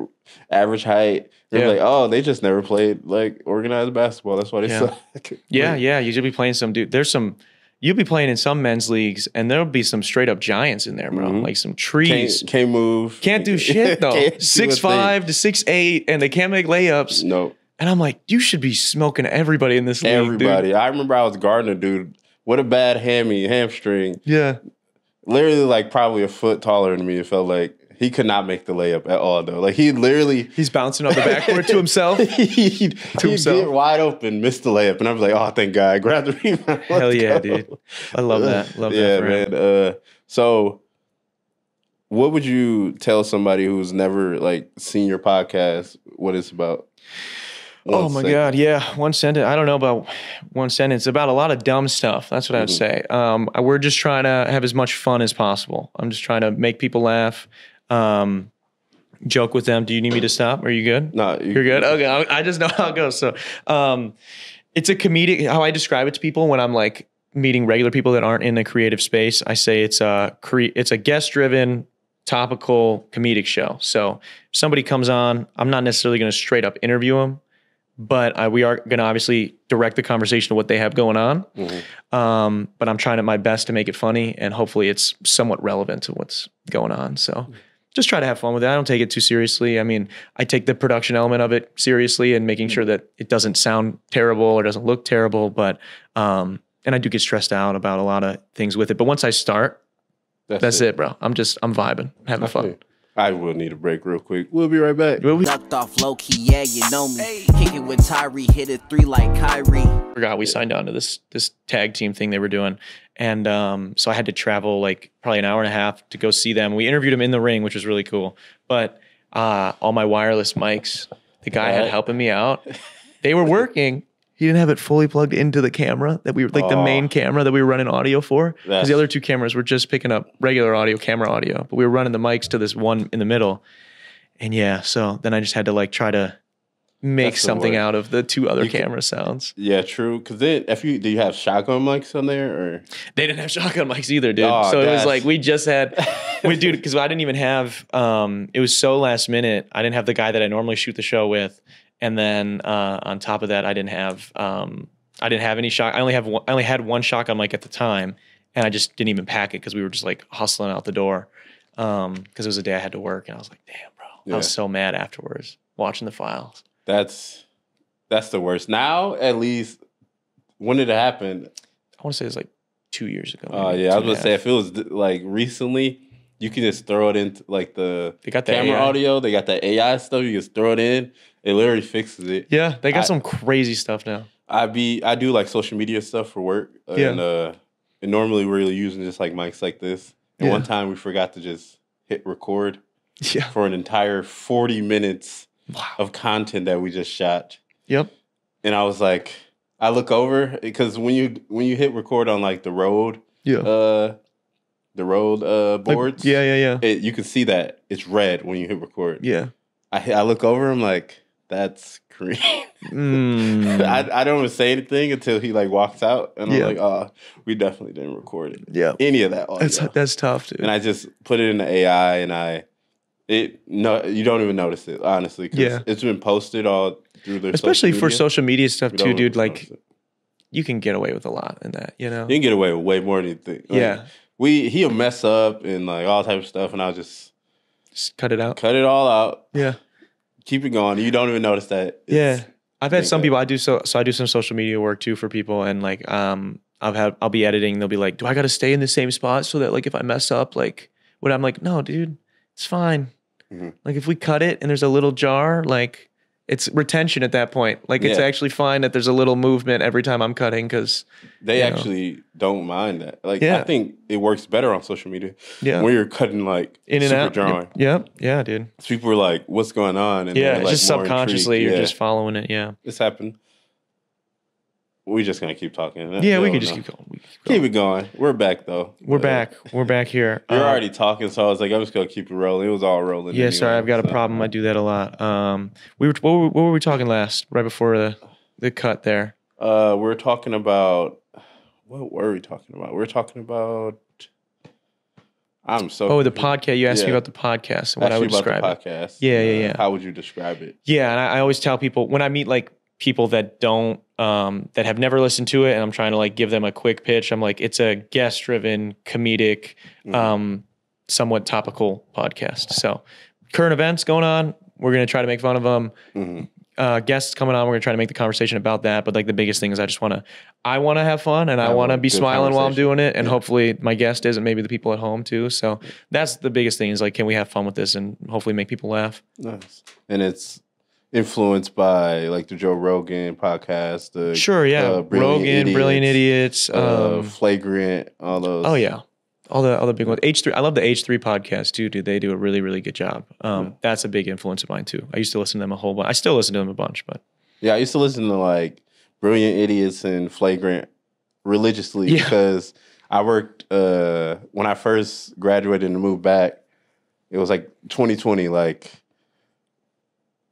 average height. They're Yeah. like, oh, they just never played like organized basketball. That's why they Yeah. suck. Yeah, yeah. You should be playing some dude. There's some. You'll be playing in some men's leagues, and there'll be some straight up giants in there, bro. Mhm. Like some Can't, trees. can't move. Can't do shit though. Can't Six thing. five to six eight, and they can't make layups. No, And I'm like, you should be smoking everybody in this league, dude. everybody. I remember I was guarding a dude. What a bad hammy hamstring. Yeah, Literally, like probably a foot taller than me. It felt like he could not make the layup at all. Though, like he literally he's bouncing off the backboard to himself. he'd, he'd himself. wide open, missed the layup, and I was like, "Oh, thank God, I grabbed the rebound." Hell yeah, go. dude. I love that. Love yeah, that man. Uh, so, what would you tell somebody who's never like seen your podcast? What it's about? Oh One my sec- god, yeah. One sentence. I don't know about one sentence. About a lot of dumb stuff. That's what I would say. Um, we're just trying to have as much fun as possible. I'm just trying to make people laugh. Um, joke with them. Do you need me to stop? Are you good? No, you, You're good. Okay, I, I just know how it goes. So, um, it's a comedic. How I describe it to people when I'm like meeting regular people that aren't in the creative space, I say it's a cre- it's a guest driven, topical comedic show. So, if somebody comes on, I'm not necessarily going to straight up interview them, but I, we are going to obviously direct the conversation to what they have going on. Mhm. Um, but I'm trying to my best to make it funny and hopefully it's somewhat relevant to what's going on. So just try to have fun with it. I don't take it too seriously. I mean, I take the production element of it seriously and making sure that it doesn't sound terrible or doesn't look terrible. But um, and I do get stressed out about a lot of things with it. But once I start, that's it, bro. I'm just I'm vibing, having fun. I will need a break real quick. We'll be right back. Well, we Ducked off low key, yeah, you know me. Kick it with Tyree, hit it three like Kyrie. forgot we signed on to this this tag team thing they were doing, and um, so I had to travel like probably an hour and a half to go see them. We interviewed them in the ring, which was really cool. But uh, all my wireless mics, the guy had helping me out. They were working. He didn't have it fully plugged into the camera that we were like the Oh. main camera that we were running audio for. Because the other two cameras were just picking up regular audio, camera audio, but we were running the mics to this one in the middle. And yeah, so then I just had to like try to make That's something out of the two other You can- camera sounds. Yeah, true. Because if you do, you have shotgun mics on there, or They didn't have shotgun mics either, dude. Oh, so it was like we just had, we dude, because I didn't even have. Um, it was so last minute. I didn't have the guy that I normally shoot the show with, and then uh, on top of that, I didn't have. Um, I didn't have any shot. I only have. One, I only had one shotgun mic at the time, and I just didn't even pack it because we were just like hustling out the door. Um, because it was a day I had to work, and I was like, damn, bro. Yeah. I was so mad afterwards watching the files. that's that's the worst. Now, at least, when did it happen? I want to say it was like two years ago. Oh maybe yeah, I was gonna say if it was like recently, you can just throw it into like the they got the camera AI. audio. They got the AI stuff. You just throw it in. It literally fixes it. Yeah, they got I- some crazy stuff now. I be I do like social media stuff for work, Yeah. and uh, and normally we're using just like mics like this. And Yeah. one time we forgot to just hit record Yeah. for an entire forty minutes Wow. of content that we just shot. Yep. And I was like, I look over because when you when you hit record on like the Rode, Yeah. uh, the Rode uh Like, boards, yeah, yeah, yeah. it, you can see that it's red when you hit record. Yeah. I I look over, I'm like, that's green. Mm. I, I don't even say anything until he like walks out, and I'm Yeah. like, oh, we definitely didn't record it. yeah. Any of that audio. That's that's tough, dude. and I just put it in the AI, and I it no, you don't even notice it honestly. 'cause Yeah. it's been posted all through their Especially for social media stuff We too, dude. Like you can get away with a lot in that, you know. You can get away with way more than you think. Like, Yeah. We he'll mess up and like all type of stuff, and I'll just Just cut it out. cut it all out, Yeah. keep it going. You don't even notice that. Yeah. I've had some people I do so so I do some social media work too for people and like um I've had I'll be editing they'll be like do I got to stay in the same spot so that like if I mess up like what I'm like no dude it's fine Mhm. like if we cut it and there's a little jar like it's retention at that point like it's Yeah. actually fine that there's a little movement every time I'm cutting cuz They you know. actually don't mind that. Like I think it works better on social media yeah when you're cutting like in and super out drawing. yep yeah dude So People are like, "What's going on?" And yeah like, just subconsciously intrigued. you're Yeah. just following it yeah This happened. We're just gonna keep talking. yeah we can just keep going we keep going. Keep it going. We're back though. we're Uh, back we're back here You're Uh, already talking, so I was like, I'm just gonna keep it rolling. It was all rolling. Yeah, sorry, I've got a problem. I do that a lot. Um, we were what were, what were we talking last? Right before the the cut there. Uh, we are talking about what were we talking about? We are talking about. I'm so. Oh, the podcast. You asked me about the podcast and what I would describe the it. podcast. Yeah, yeah, Uh, yeah. How would you describe it? Yeah, and I, I always tell people when I meet like people that don't um, that have never listened to it, and I'm trying to like give them a quick pitch. I'm like, it's a guest driven, comedic, Mhm. um, somewhat topical podcast. So current events going on. We're gonna try to make fun of them. Mhm. uh, guests coming on. We're gonna try to make the conversation about that. But like the biggest thing is I just want to, I want to have fun and I a want to be smiling while I'm doing it. And Yeah. hopefully my guest is and maybe the people at home too. So that's the biggest thing is like, can we have fun with this and hopefully make people laugh? Nice. And it's influenced by like the Joe Rogan podcast. The Sure. Yeah. uh, Brilliant Rogan, Brilliant Idiots. uh, Um, Flagrant. All those. oh yeah. All the other big ones. H3. I love the H3 podcast too, dude. They do a really, really good job. Um, Yeah. That's a big influence of mine too. I used to listen to them a whole bunch. I still listen to them a bunch, but Yeah, I used to listen to like Brilliant Idiots and Flagrant religiously Yeah. because I worked uh when I first graduated and moved back. It was like 2020, like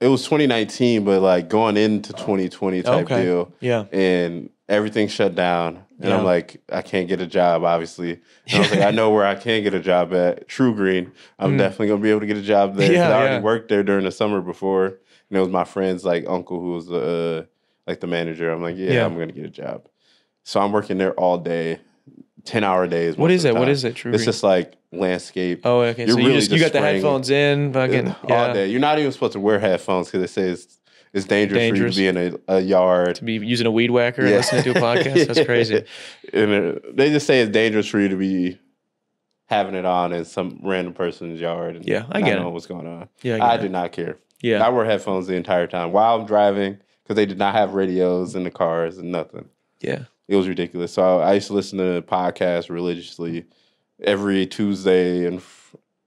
it was 2019, but like going into 2020 type Okay. deal, yeah. and everything shut down. And I'm like, I can't get a job, obviously. And I was like, I know where I can get a job at TruGreen. I'm Mm. definitely gonna be able to get a job there. Yeah, I already yeah. worked there during the summer before. And it was my friend's like uncle who was uh like the manager. I'm like, yeah, Yeah. I'm gonna get a job. So I'm working there all day, ten hour days. What is most is of it? the What is it? True. It's Green? just like landscape oh, okay. you're So you really just you got the headphones in, fucking all yeah. day. You're not even supposed to wear headphones because it says it's dangerous, Dangerous. for you to be in a, a yard. to be using a weed whacker and listening to a podcast. That's crazy. and it, they just say it's dangerous for you to be having it on in some random person's yard. And Yeah, I get it. knowing what's going on. Yeah, I, I, not care. Yeah, I wore headphones the entire time while I'm driving because they did not have radios in the cars and nothing. yeah. It was ridiculous. So I used to listen to podcasts religiously every Tuesday, and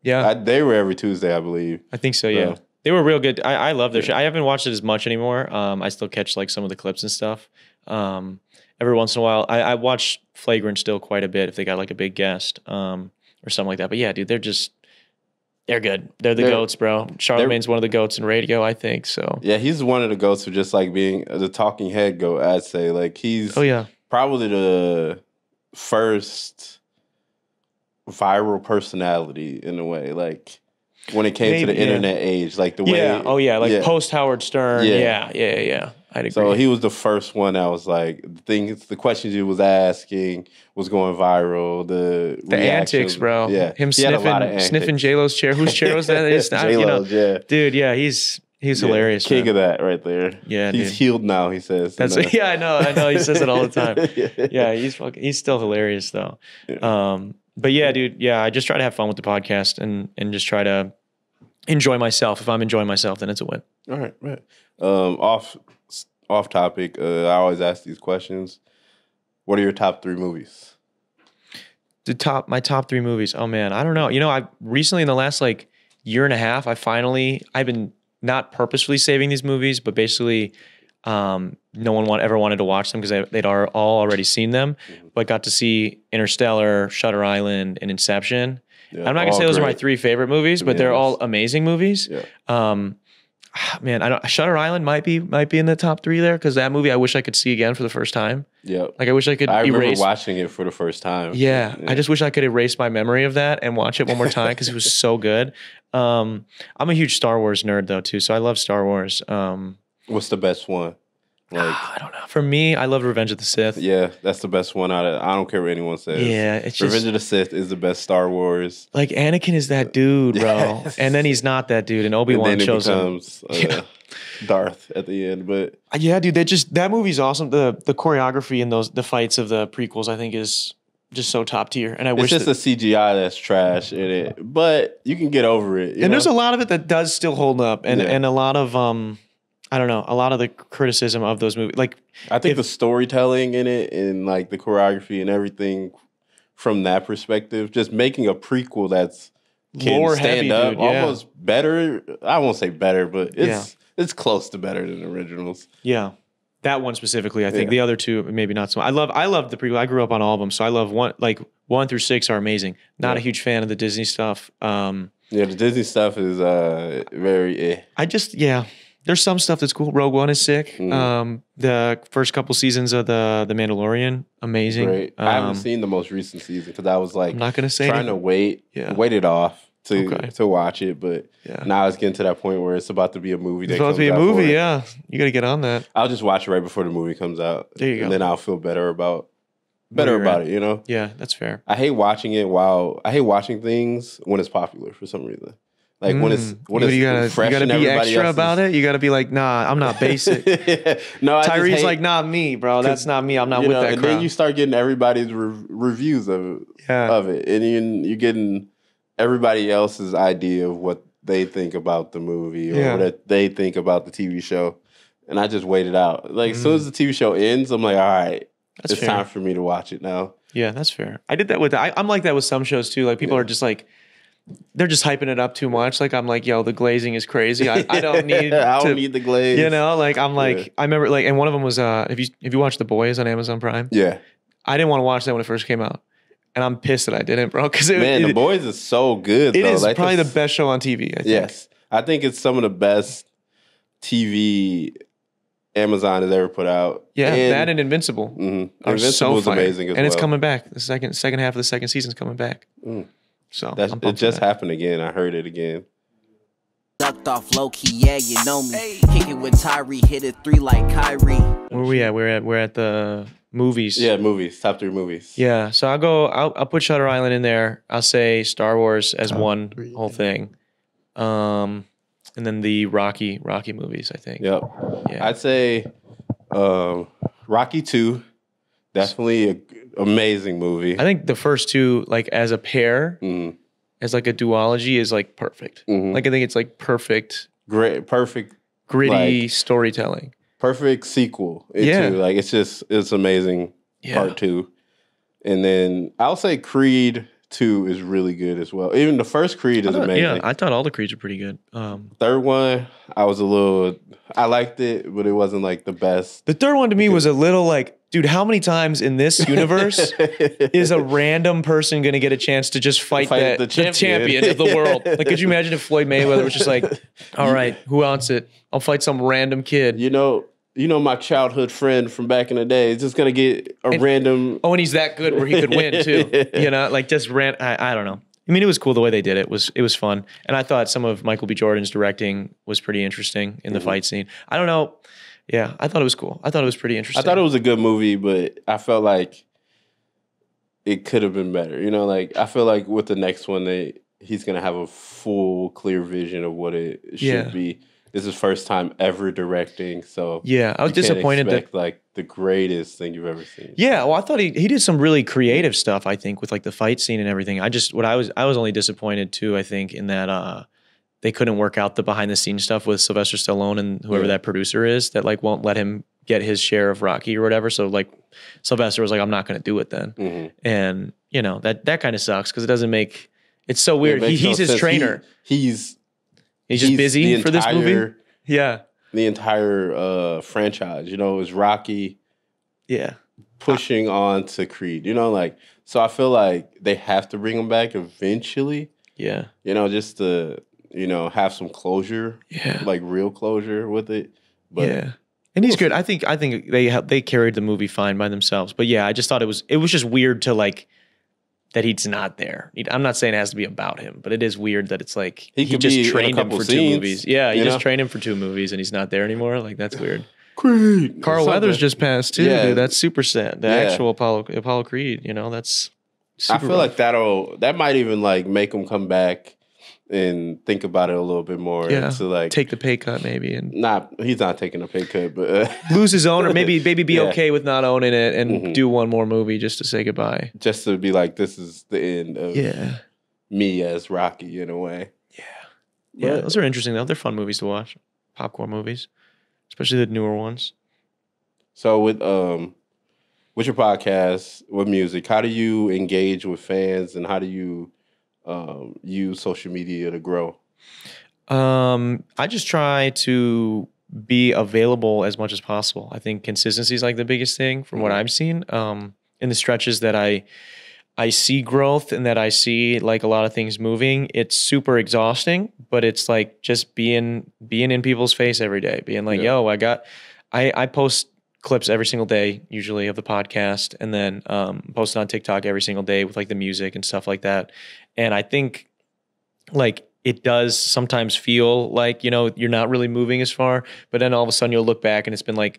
Yeah, I, they were every Tuesday, I believe. I think so. Yeah, So- they were real good. I, I love their Yeah. shit. I haven't watched it as much anymore. Um, I still catch like some of the clips and stuff. Um, every once in a while, I, I watch Flagrant still quite a bit if they got like a big guest, um, or something like that. But yeah, dude, they're just they're good. They're the They're- goats, bro. Charlamagne's one of the goats in radio, I think. So. Yeah, he's one of the goats for just like being the talking head goat. I'd say like he's Oh yeah, probably the first viral personality in a way. Like when it came to the yeah. internet age, like the way. yeah. Oh yeah, like yeah. post Howard Stern. Yeah. Yeah, yeah, yeah. I'd agree. So he was the first one that was like the things, the questions he was asking was going viral. The the antics, bro. Yeah, him He had a lot of sniffing sniffing J Lo's chair. Whose chair was that? It's not, you know, yeah. dude. Yeah, he's he's Yeah, hilarious. King man. of that right there. Yeah, he's dude. healed now. He says. That's uh, yeah, I know, I know. He says it all the time. yeah. Yeah, he's fucking, he's still hilarious though. Yeah. Um, but yeah, dude. Yeah, I just try to have fun with the podcast and and just try to enjoy myself. If I'm enjoying myself, then it's a win. All right, right. Um, off off topic. Uh, I always ask these questions. What are your top three movies? The top my top three movies. Oh man, I don't know. You know, I recently in the last like year and a half, I finally I've been not purposefully saving these movies, but basically um, no one want, ever wanted to watch them because they'd al- all already seen them, Mhm. but got to see Interstellar, Shutter Island, and Inception. Yeah, I'm not gonna say those are my three favorite movies, but they're all amazing movies. Yeah. Um, man, I don't. Shutter Island might be might be in the top three there because that movie I wish I could see again for the first time. Yeah. Like I wish I could I remember erase. watching it for the first time. Yeah, I just wish I could erase my memory of that and watch it one more time because it was so good. Um, I'm a huge Star Wars nerd though too, so I love Star Wars. Um, What's the best one? Like, I don't know. For me, I love Revenge of the Sith. yeah, that's the best one out of. I don't care what anyone says. Yeah, it's just Revenge of the Sith is the best Star Wars. like Anakin is that dude, bro, Yes. and then he's not that dude, and Obi And Wan then it shows him. becomes uh, Darth at the end. But Yeah, dude, that just that movie's awesome. The the choreography in those the fights of the prequels, I think, is just so top tier. And I it's wish just that, a CGI that's trash in it. But you can get over it. you and there's a lot of it that does still hold up, and Yeah. and a lot of um, I don't know, a lot of the criticism of those movies, like I think if- the storytelling in it and like the choreography and everything from that perspective, just making a prequel that's can lore stand heavy, up dude. Yeah. almost better. I won't say better, but it's it's close to better than the originals. Yeah. That one specifically, I think Yeah. the other two maybe not so. much. I love I love the prequel. I grew up on all of them, so I love one like one through six are amazing. Not a huge fan of the Disney stuff. Um, Yeah, the Disney stuff is uh very eh. I just yeah, there's some stuff that's cool. Rogue One is sick. Mm. Um, the first couple seasons of the the Mandalorian, amazing. great. I Um, haven't seen the most recent season because I was like I'm not gonna say trying to wait, Yeah. wait it off to Okay. to watch it, but Yeah. now it's getting to that point where it's about to be a movie. It's supposed to be a comes out for movie, yeah. You got to get on that. I'll just watch it right before the movie comes out. There you and go. then I'll feel better about better about at. it. You know, Yeah, that's fair. I hate watching it while I hate watching things when it's popular for some reason. Like when it's Mm. when you, it's gotta, fresh you gotta be extra about it. You got to be like, nah, I'm not basic. no, I Tyree's like, not me, bro. That's not me. I'm not with know, that and crowd. then you start getting everybody's re- reviews of it, yeah. of it, and you you're getting everybody else's idea of what they think about the movie or Yeah. what they think about the TV show. And I just waited out. Like as soon as the TV show ends, I'm like, all right, Mm. That's it's fair. time for me to watch it now. Yeah, that's fair. I did that with I, I'm like that with some shows too. Like people are just like they're just hyping it up too much. Like I'm like, yo, the glazing is crazy. I, I don't need I don't to, need the glaze. you know, like I'm like Yeah. I remember like and one of them was uh if you if you watch The Boys on Amazon Prime, Yeah, I didn't want to watch that when it first came out. And I'm pissed that I didn't, bro. Because it, man, it, the boys is so good. it though. is Like, probably the best show on TV. I think. Yes, I think it's some of the best TV Amazon has ever put out. Yeah, and, that and Invincible Mm-hmm. Invincible so is amazing as and it's coming back. The second second half of the second season's coming back. Mm. So That's, I'm it just that. happened again. I heard it again. Ducked off low key, yeah, you know me. Kick it with Tyree, hit it three like Kyrie. Where we at? We're at we're at the movies. Yeah, movies. Top three movies. Yeah, so I'll go. I'll, I'll put Shutter Island in there. I'll say Star Wars as one whole thing, um, and then the Rocky Rocky movies. I think. Yep. Yeah. I'd say um, Rocky Two, definitely an amazing movie. I think the first two, like as a pair, Mhm. as like a duology, is like perfect. Mhm. Like I think it's like perfect, Great, perfect, gritty Like- storytelling. perfect sequel. Yeah. like it's just it's amazing. Yeah. Part two, and then I'll say Creed Two is really good as well. Even the first Creed is thought- amazing. yeah, I thought all the creeds are pretty good. Um, Third one, I was a little, I liked it, but it wasn't like the best. the third one to me was a little like, dude, how many times in this universe is a random person going to get a chance to just fight, Fight that, the the, champion. champion. of the world? Like, could you imagine if Floyd Mayweather was just like, all right, who wants it? I'll fight some random kid. you know, you know my childhood friend from back in the day is just gonna get a And- random. Oh, and he's that good where he could win too. You know, like just ran. I, I don't know. I mean, it was cool the way they did it. Was it was fun, and I thought some of Michael B. Jordan's directing was pretty interesting in the Mm-hmm. fight scene. I don't know. Yeah, I thought it was cool. I thought it was pretty interesting. I thought it was a good movie, but I felt like it could have been better. You know, like I feel like with the next one, they he's gonna have a full, clear vision of what it should Yeah. be. This is first time ever directing, so Yeah, I was disappointed that like the greatest thing you've ever seen. Yeah, well, I thought he he did some really creative stuff. I think with like the fight scene and everything. I just what I was I was only disappointed too. I think in that uh they couldn't work out the behind the scenes stuff with Sylvester Stallone and whoever Yeah. that producer is that like won't let him get his share of Rocky or whatever. So like Sylvester was like, I'm not going to do it then, Mhm. and you know that that kind of sucks because it doesn't make it's so weird. It he, makes no he's his sense. He- trainer. he's he's just busy the for this movie. Yeah, The entire uh, franchise, you know, is Rocky yeah, pushing on to Creed. You know, like so. I feel like they have to bring him back eventually. yeah, You know, just to you know have some closure, yeah. like real closure with it. But yeah. And he's good. I think I think they ha- they carried the movie fine by themselves. But yeah, I just thought it was it was just weird to like that he's not there. I'm not saying it has to be about him, but it is weird that it's like He he, could just be trained him for scenes, two movies. Yeah, he you just know? trained him for two movies and he's not there anymore. Like that's weird. Creed. Carl Something. Weathers just passed too, Yeah. dude. That's super sad. The Yeah. actual Apollo Apollo Creed, you know, that's I feel rough. like that'll that might even like make him come back and think about it a little bit more. Yeah. To like take the pay cut maybe and not he's not taking a pay cut, but uh, lose his owner, maybe maybe be Yeah. okay with not owning it and Mhm. do one more movie just to say goodbye. just to be like this is the end of Yeah. me as Rocky in a way. Yeah, But- those are interesting though. They're fun movies to watch. Popcorn movies. Especially the newer ones. So with um with your podcast, with music, how do you engage with fans and how do you um use social media to grow? Um, I just try to be available as much as possible. I think consistency is like the biggest thing from what Mhm. I've seen. Um, in the stretches that I I see growth and that I see like a lot of things moving, it's super exhausting, but it's like just being being in people's face every day, being like, Yeah. yo, I got I I post clips every single day usually of the podcast and then um post on TikTok every single day with like the music and stuff like that. And I think like it does sometimes feel like you know you're not really moving as far but then all of a sudden you'll look back and it's been like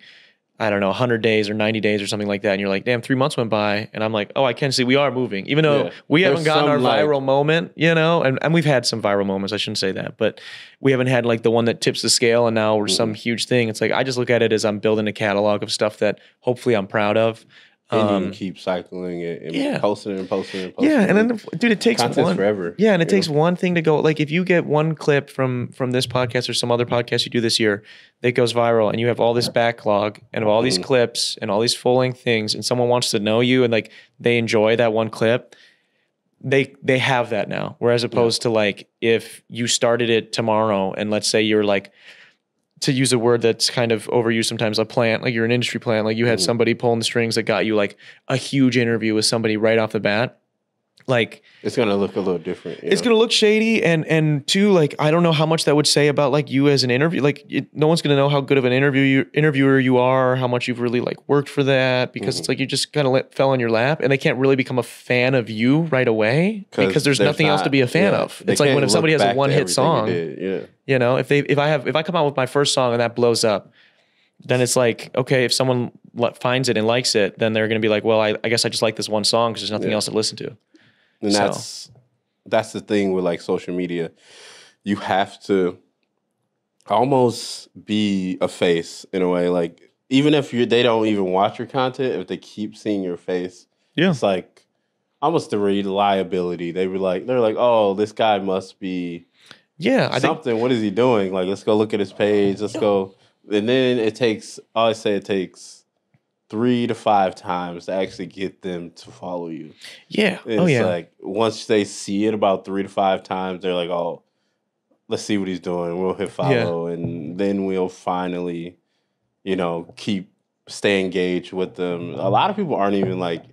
i don't know 100 days or 90 days or something like that and you're like damn three months went by and i'm like oh i can see we are moving even though Yeah. we There's haven't gotten our like- viral moment you know and, and we've had some viral moments i shouldn't say that but we haven't had like the one that tips the scale and now we're some Mm-hmm. huge thing it's like i just look at it as i'm building a catalog of stuff that hopefully i'm proud of And you Um, can keep cycling it and yeah. posting it and posting it and posting yeah and then dude it takes content's one forever. yeah, and it you takes one thing to go. Like if you get one clip from from this podcast or some other podcast you do this year that goes viral, and you have all this backlog and all these Mhm. clips and all these full length things, and someone wants to know you and like they enjoy that one clip, they they have that now. Whereas opposed to like if you started it tomorrow and let's say you're like to use a word that's kind of overused sometimes, a plant, like you're an industry plant, like you had somebody pulling the strings that got you like a huge interview with somebody right off the bat. Like It's gonna look a little different. it's know? gonna look shady and and two like i don't know how much that would say about like you as an interview like it, no one's gonna know how good of an interview you, interviewer you are how much you've really like worked for that because Mm-hmm. it's like you just kind of fell on your lap and they can't really become a fan of you right away because there's, nothing else to be a fan yeah, of it's like when if somebody has a one hit song did, Yeah. you know if they if i have if i come out with my first song and that blows up then it's like okay if someone finds it and likes it then they're gonna be like well i, I guess i just like this one song because there's nothing Yeah. else to listen to And So- that's that's the thing with like social media. You have to almost be a face in a way. Like even if you they don't even watch your content, if they keep seeing your face, Yeah. it's like almost the reliability. They were like they're like, oh, this guy must be yeah i think something. What is he doing? Like, let's go look at his page. Let's go. And then it takes. I say it takes three to five times to actually get them to follow you. yeah oh, It's oh yeah like once they see it about three to five times, they're like, "Oh, let's see what he's doing. We'll hit follow, and then we'll finally, you know, keep stay engaged with them." A lot of people aren't even like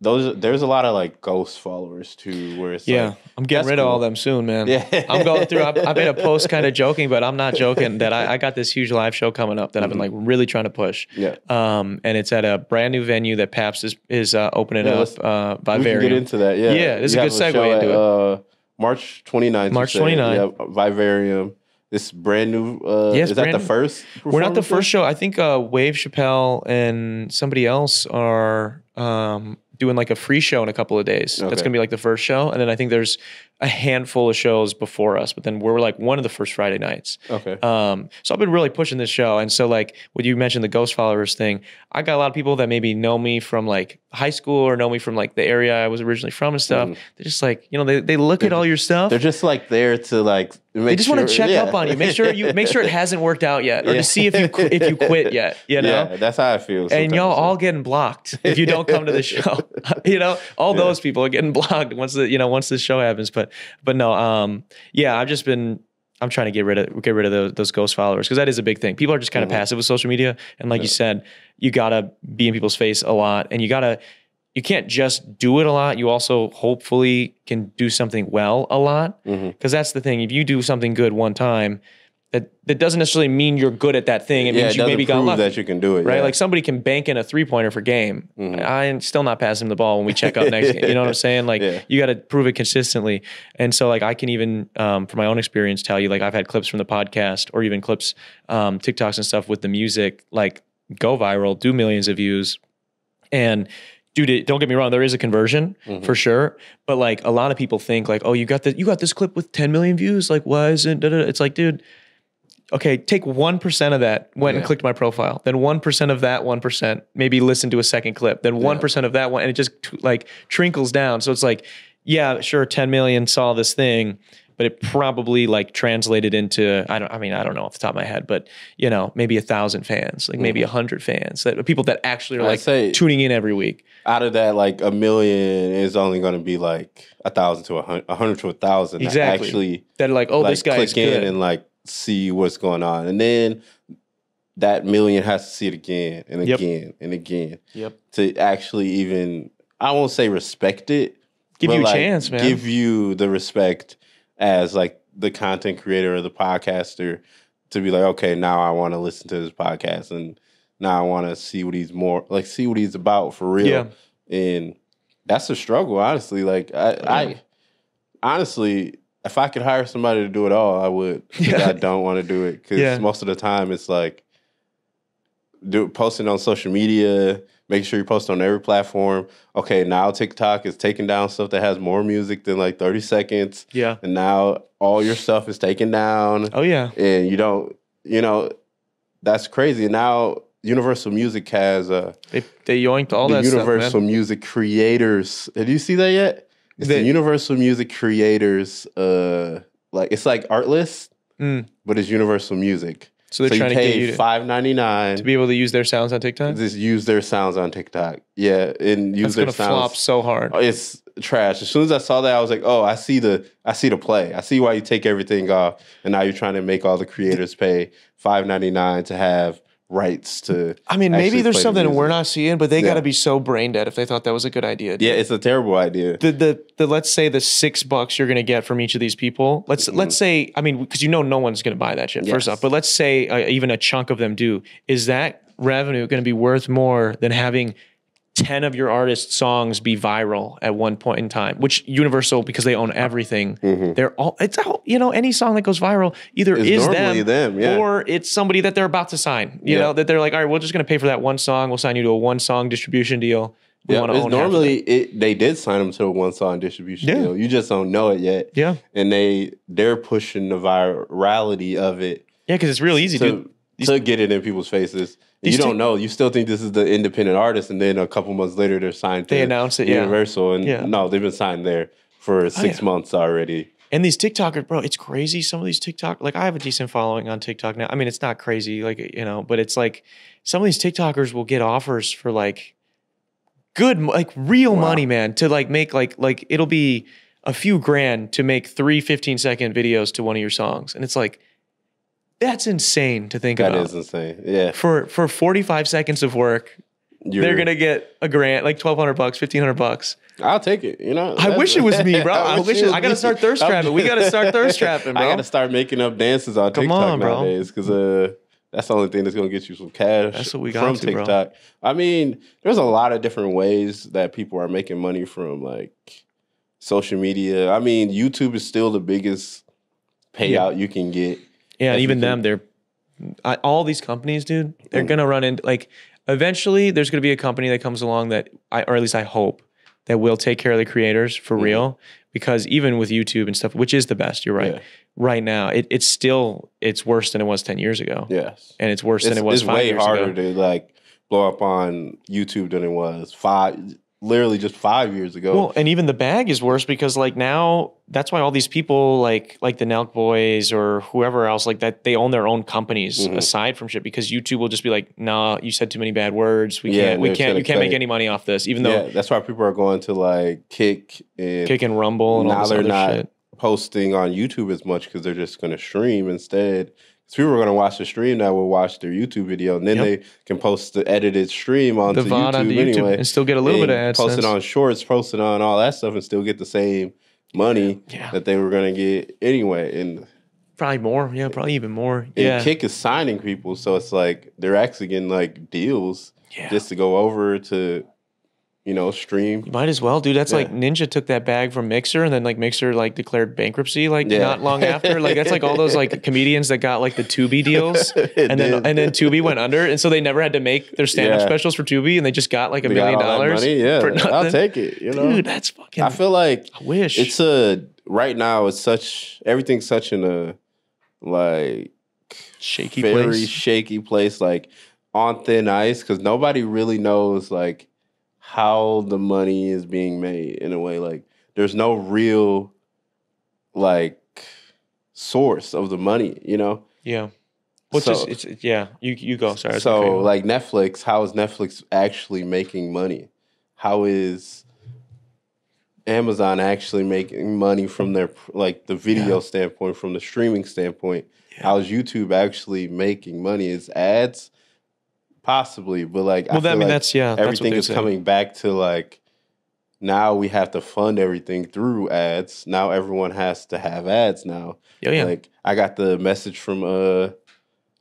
those. There's a lot of like ghost followers too, where it's Yeah, like, I'm getting rid of all them soon, man. Yeah. I'm going through. I, I made a post kind of joking, but I'm not joking. That I, I got this huge live show coming up that I've been like really trying to push. yeah. Um, and it's at a brand new venue that Pabst is is uh, opening Yeah, up. Uh, We can get into that. Yeah, Yeah, this is a good segue show into at, it. Uh, March 29th. March 29th. Yeah, Vivarium. This brand new. Uh, Yes, is that the first? We're not the first show. I think uh, Wave Chappelle and somebody else are um, doing like a free show in a couple of days. That's gonna be like the first show, and then I think there's a handful of shows before us. But then we're like one of the first Friday nights. Okay. Um, so I've been really pushing this show. And so like when you mentioned the ghost followers thing, I got a lot of people that maybe know me from like high school or know me from like the area I was originally from and stuff. They're just like, you know, they, they look at all your stuff. They're just like there to like. Make They just want to check yeah. up on you. Make sure you make sure it hasn't worked out yet, or Yeah. to see if you if you quit yet. You know, Yeah, that's how I feel. and y'all all getting blocked if you don't come to the show. you know, all Yeah. those people are getting blocked once the you know once the show happens. But but no, um, yeah, I've just been. I'm trying to get rid of get rid of those, those ghost followers because that is a big thing. People are just kind of Mhm. passive with social media, and like you said, you gotta be in people's face a lot, and you gotta you can't just do it a lot. You also hopefully can do something well a lot because that's the thing. If you do something good one time, that that doesn't necessarily mean you're good at that thing. It yeah, means it you maybe got lucky. that you can do it. right? yeah. Like somebody can bank in a three pointer for game. Mhm. I'm still not passing him the ball when we check up next game. You know what I'm saying? Like Yeah. you got to prove it consistently. And so like I can even um, from my own experience tell you like I've had clips from the podcast or even clips um, TikToks and stuff with the music like go viral, do millions of views, and. Dude, don't get me wrong. There is a conversion Mhm. for sure, but like a lot of people think, like, oh, you got the you got this clip with 10 million views. Like, why isn't? Da, da, da. It's like, dude, okay, take 1% of that, went and clicked my profile. Then 1% of that 1%, maybe listen to a second clip. Then 1% of that one, and it just like trinkles down. So it's like, yeah, sure, 10 million saw this thing, but it probably like translated into, I don't, I mean, I don't know off the top of my head, but you know, maybe a thousand fans, like maybe mm-hmm. a hundred fans that people that actually are like say- tuning in every week. out of that, like a million is only going to be like a thousand to a hundred, a hundred to a thousand. that Exactly. Actually, That are like, oh, like this guy click is good. in and like see what's going on, and then that million has to see it again and Yep. again and again yep. to actually even I won't say respect it, Give you a like, chance, man. Give you the respect as like the content creator or the podcaster to be like, okay, now I want to listen to this podcast and now I want to see what he's more like, see what he's about for real. Yeah. And that's a struggle, honestly. Like I, I honestly, if I could hire somebody to do it all, I would. Yeah. I don't want to do it because Yeah. most of the time it's like do posting on social media, making sure you post on every platform. Okay, now TikTok is taking down stuff that has more music than like 30 seconds. yeah. And now all your stuff is taken down Oh yeah. and you don't, you know, that's crazy. Now Universal Music has uh They, they yoinked all the that stuff, Universal man. Music Creators. Did you see that yet? It's the, The- Universal Music Creators uh like it's like Artlist, Mm. but it's Universal Music. So they're so trying to get pay you five ninety nine to be able to use their sounds on TikTok. just use their sounds on TikTok. Yeah, and use That's their gonna sounds. flop so hard. Oh, It's trash. As soon as I saw that, I was like, "Oh, I see the, I see the play. I see why you take everything off, and now you're trying to make all the creators pay five ninety nine to have rights to." I mean, maybe there's play the something we're not seeing, but they Yeah. got to be so brain dead if they thought that was a good idea. dude. Yeah, it's a terrible idea. the the the let's say the six bucks you're gonna get from each of these people. Let's let's say I mean because you know no one's gonna buy that shit first off, but let's say uh, even a chunk of them do. Is that revenue gonna be worth more than having? 10 of your artist's songs be viral at one point in time which universal because they own everything mm-hmm. they're all it's all you know any song that goes viral either It's is them, them, yeah. or it's somebody that they're about to sign you Yeah. know that they're like all right we're just going to pay for that one song we'll sign you to a one song distribution deal we Yeah, it's normally it, they did sign them to a one song distribution Yeah. deal. You just don't know it yet. yeah and they they're pushing the virality of it yeah because it's real easy dude to, to get it in people's faces. These you don't two- know. You still think this is the independent artist, and then a couple months later they're signed to They announce it, yeah. Universal, and Yeah. Oh, no, they've been signed there for oh, six yeah. months already. And these TikTokers, bro, it's crazy. Some of these TikTok, like I have a decent following on TikTok now. I mean, it's not crazy, like you know, but it's like some of these TikTokers will get offers for like good, like real Wow. money, man, to like make like like it'll be a few grand to make three 15 second videos to one of your songs, and it's like that's insane to think That about. is insane. Yeah, For for 45 seconds of work, You're, they're gonna get a grant, like 1200 bucks, 1500 bucks. I'll take it. You know, I wish it was me, bro. I wish it- was I gotta start thirst trapping. We gotta start thirst trapping, I gotta start making up dances on Come TikTok on, bro. nowadays because uh, that's the only thing that's gonna get you some cash. That's what we got from to, bro. TikTok. I mean, there's a lot of different ways that people are making money from like social media. I mean, YouTube is still the biggest payout you can get. Yeah, and even them, they're I, all these companies, dude. They're gonna run into like eventually. There's gonna be a company that comes along that, I, or at least I hope, that will take care of the creators for Mhm. real. Because even with YouTube and stuff, which is the best, you're right. Yeah. Right now, it, it's still it's worse than it was ten years ago, Yes, and it's worse it's, than it was it's way harder ago. to like blow up on YouTube than it was five, literally just five years ago. Well, and even the bag is worse because like now that's why all these people like like the Nelk Boys or whoever else like that they own their own companies Mhm. aside from shit because YouTube will just be like, nah, you said too many bad words. We Yeah, can't we can't you can't make any money off this, even though yeah, that's why people are going to like Kick and Kick and Rumble and all now this they're other not shit. posting on YouTube as much because they're just going to stream instead. So people are going to watch the stream that will watch their YouTube video, and then Yep. they can post the edited stream onto The VOD YouTube, onto YouTube anyway. and still get a little bit of and post it on Shorts, post it on all that stuff, and still get the same money Yeah. that they were going to get anyway. And Probably more. Yeah, probably even more. And yeah. Kick is signing people, so it's like they're actually getting like deals Yeah. just to go over to, you know, stream. You might as well, dude. That's Yeah. like Ninja took that bag from Mixer, and then like Mixer like declared bankruptcy like Yeah. not long after. Like that's like all those like comedians that got like the Tubi deals, and then did. and then Tubi went under, and so they never had to make their stand up Yeah. specials for Tubi, and they just got like a They million dollars. Yeah, for like, I'll take it. You know, Dude, that's fucking. I feel like I wish it's a right now. It's such everything's such in a like shaky very place. shaky place, like on thin ice, because nobody really knows like how the money is being made in a way. Like there's no real like source of the money, you know. Yeah. It's So- just, it's, yeah. You you go. Sorry. I was gonna cut you So like Netflix, how is Netflix actually making money? How is Amazon actually making money from their like the video Yeah. standpoint, from the streaming standpoint? Yeah. How is YouTube actually making money? Is ads possibly, but like well, that, I feel mean, like that's yeah. everything they is say. coming back to like now we have to fund everything through ads. Now everyone has to have ads now. Oh yeah. Like I got the message from uh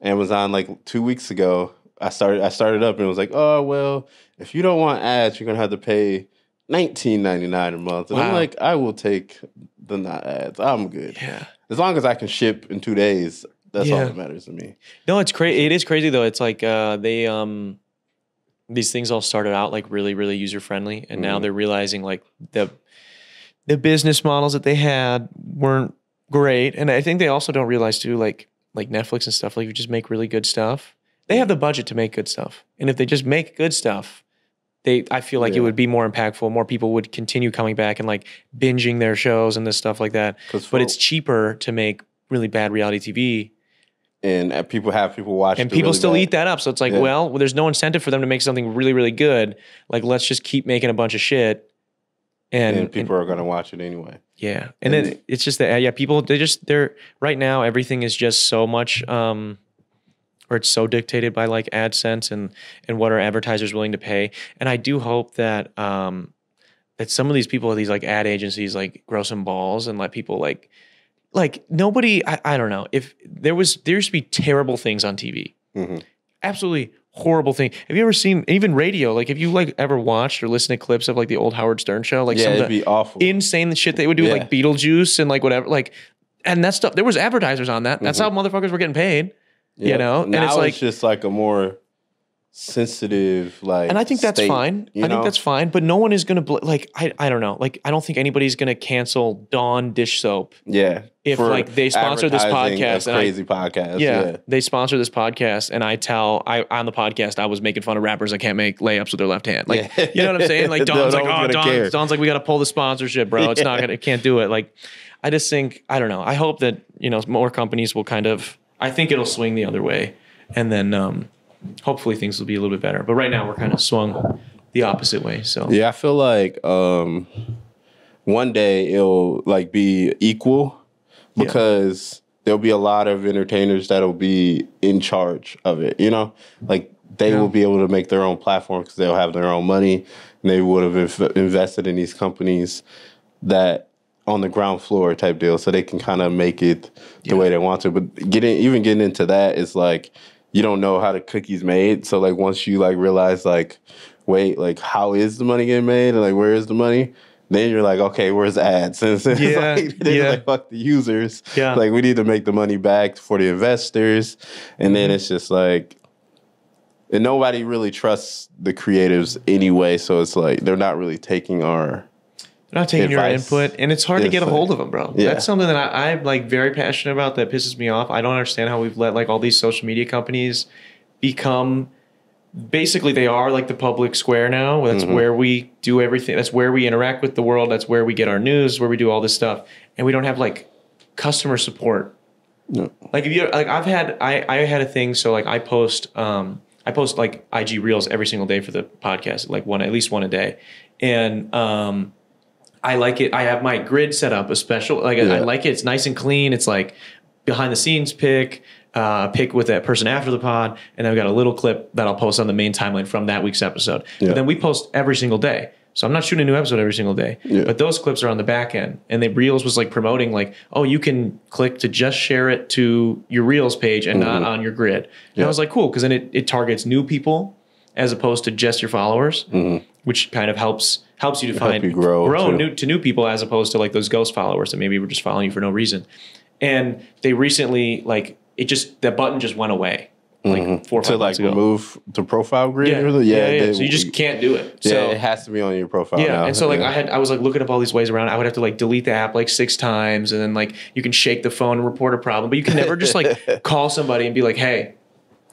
Amazon like two weeks ago. I started I started up and it was like, oh well, if you don't want ads, you're gonna have to pay nineteen ninety nine a month. And I'm like, I will take the not ads. I'm good. yeah. As long as I can ship in two days, that's all that matters to me. No, it's crazy. It is crazy though. It's like uh, they um these things all started out like really really user friendly, and now Mhm. they're realizing like the the business models that they had weren't great, and I think they also don't realize too like like Netflix and stuff. Like you just make really good stuff. They have the budget to make good stuff, and if they just make good stuff. They, I feel like it would be more impactful. More people would continue coming back and like binging their shows and this stuff like that. But it's cheaper to make really bad reality TV and uh, people have people watch and people really still bad- eat that up. So it's like, Yeah. well, there's no incentive for them to make something really, really good. Like, let's just keep making a bunch of shit. And, and people are gonna watch it anyway. yeah, and and- then it's just that yeah, people they just they're right now everything is just so much, um, or it's so dictated by like AdSense and and what are advertisers willing to pay. And I do hope that um that some of these people, these like ad agencies, like grow some balls and let people like like nobody. I, I don't know if there was there used to be terrible things on TV Mhm. absolutely horrible thing. Have you ever seen even radio? Like, have you like ever watched or listened to clips of like the old Howard Stern show? Like yeah, some it'd be awful. insane shit they would do, Yeah. like Beetlejuice and like whatever, like. And that stuff, there was advertisers on that. That's Mhm. how motherfuckers were getting paid. Yeah. you know? And now it's like- it's just like a more sensitive like And I think that's state, fine. I think that's fine. But no one is going to, bl- like, I, I don't know. Like, I don't think anybody's going to cancel Dawn dish soap. yeah if, like, they sponsor this podcast and I- crazy podcast yeah, yeah, they sponsor this podcast, and I tell I on the podcast I was making fun of rappers that can't make layups with their left hand. Like, Yeah. you know what I'm saying? Like No like, oh, gonna care. Don's like, we got to pull the sponsorship, bro. It's not gonna, it can't do it. Like, I just think I don't know. I hope that you know more companies will kind of. I think it'll swing the other way, and then um, hopefully things will be a little bit better. But right now we're kind of swung the opposite way. So Yeah, I feel like um one day it'll like be equal Yeah. because there'll be a lot of entertainers that'll be in charge of it, you know? Like they Yeah. will be able to make their own platform because they'll have their own money and they would have inv- invested in these companies that on the ground floor type deal so they can kind of make it the way they want to but getting even getting into that is like you don't know how the cookies made. So like once you like realize like wait like how is the money getting made? And like where is the money? Then you're like okay where's ads? And Yeah, like, then you're yeah. like fuck the users. Yeah. like we need to make the money back for the investors. And then Mm-hmm. it's just like and nobody really trusts the creatives anyway. So it's like they're not really taking our They're not taking advice. your input, and it's hard to get a hold of them, bro. Yeah. That's something that I, I'm like very passionate about. That pisses me off. I don't understand how we've let like all these social media companies become. Basically, they are like the public square now. That's Mm-hmm. where we do everything. That's where we interact with the world. That's where we get our news. Where we do all this stuff, and we don't have like customer support. No. Like if you like, I've had I I had a thing. So like I post um I post like IG reels every single day for the podcast, like one at least one a day, and um I like it. I have my grid set up a special. Like I, I like it. It's nice and clean. It's like behind the scenes pick, uh, pick with that person after the pod, and then I've got a little clip that I'll post on the main timeline from that week's episode. Yeah. But then we post every single day. So I'm not shooting a new episode every single day. Yeah. But those clips are on the back end. And the Reels was like promoting like, oh, you can click to just share it to your Reels page and not on your grid. And Mm-hmm. Yeah. I was like, cool, because then it, it targets new people as opposed to just your followers, which kind of helps helps you to find Mm-hmm. you grow, too. new to new people as opposed to like those ghost followers that maybe were just following you for no reason. And they recently like it just that button just went away like four or five to like ago. remove the profile grid. yeah, or the- yeah, yeah. they- So you just can't do it. yeah, so it has to be on your profile. yeah, now. and so like Yeah. I had I was like looking up all these ways around. I would have to like delete the app like six times, and then like you can shake the phone and report a problem, but you can never just like call somebody and be like, "Hey,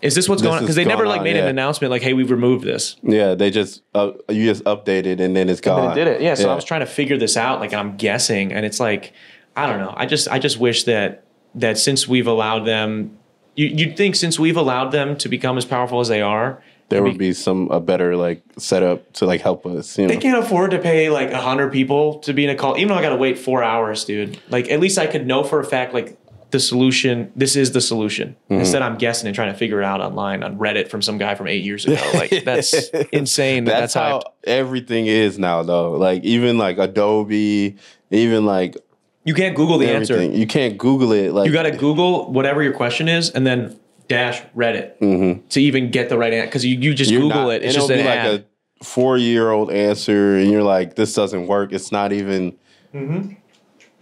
is this what's This going on?" Because they never like on, made an announcement like, "Hey, we've removed this." yeah, they just uh, you just updated and then it's And gone. then it did it. Yeah. So I was trying to figure this out. Like I'm guessing, and it's like I don't know. I just I just wish that that since we've allowed them, you, you'd think since we've allowed them to become as powerful as they are, there and would be some a better like setup to like help us. You know, They can't afford to pay like a hundred people to be in a call, even though I got to wait four hours, dude. Like at least I could know for a fact like the solution. This is the solution. Mm-hmm. Instead, I'm guessing and trying to figure it out online on Reddit from some guy from eight years ago. Like that's insane. that that's, that's, how hyped. everything is now, though. Like even like Adobe, even like You can't Google the everything. answer. You can't Google it. Like You got to Google whatever your question is, and then dash Reddit to even get the right answer. Because you, you just Mm-hmm. you're Google not- it. It's just an be ad. like a four year old answer, and you're like, this doesn't work. It's not even. Mm-hmm.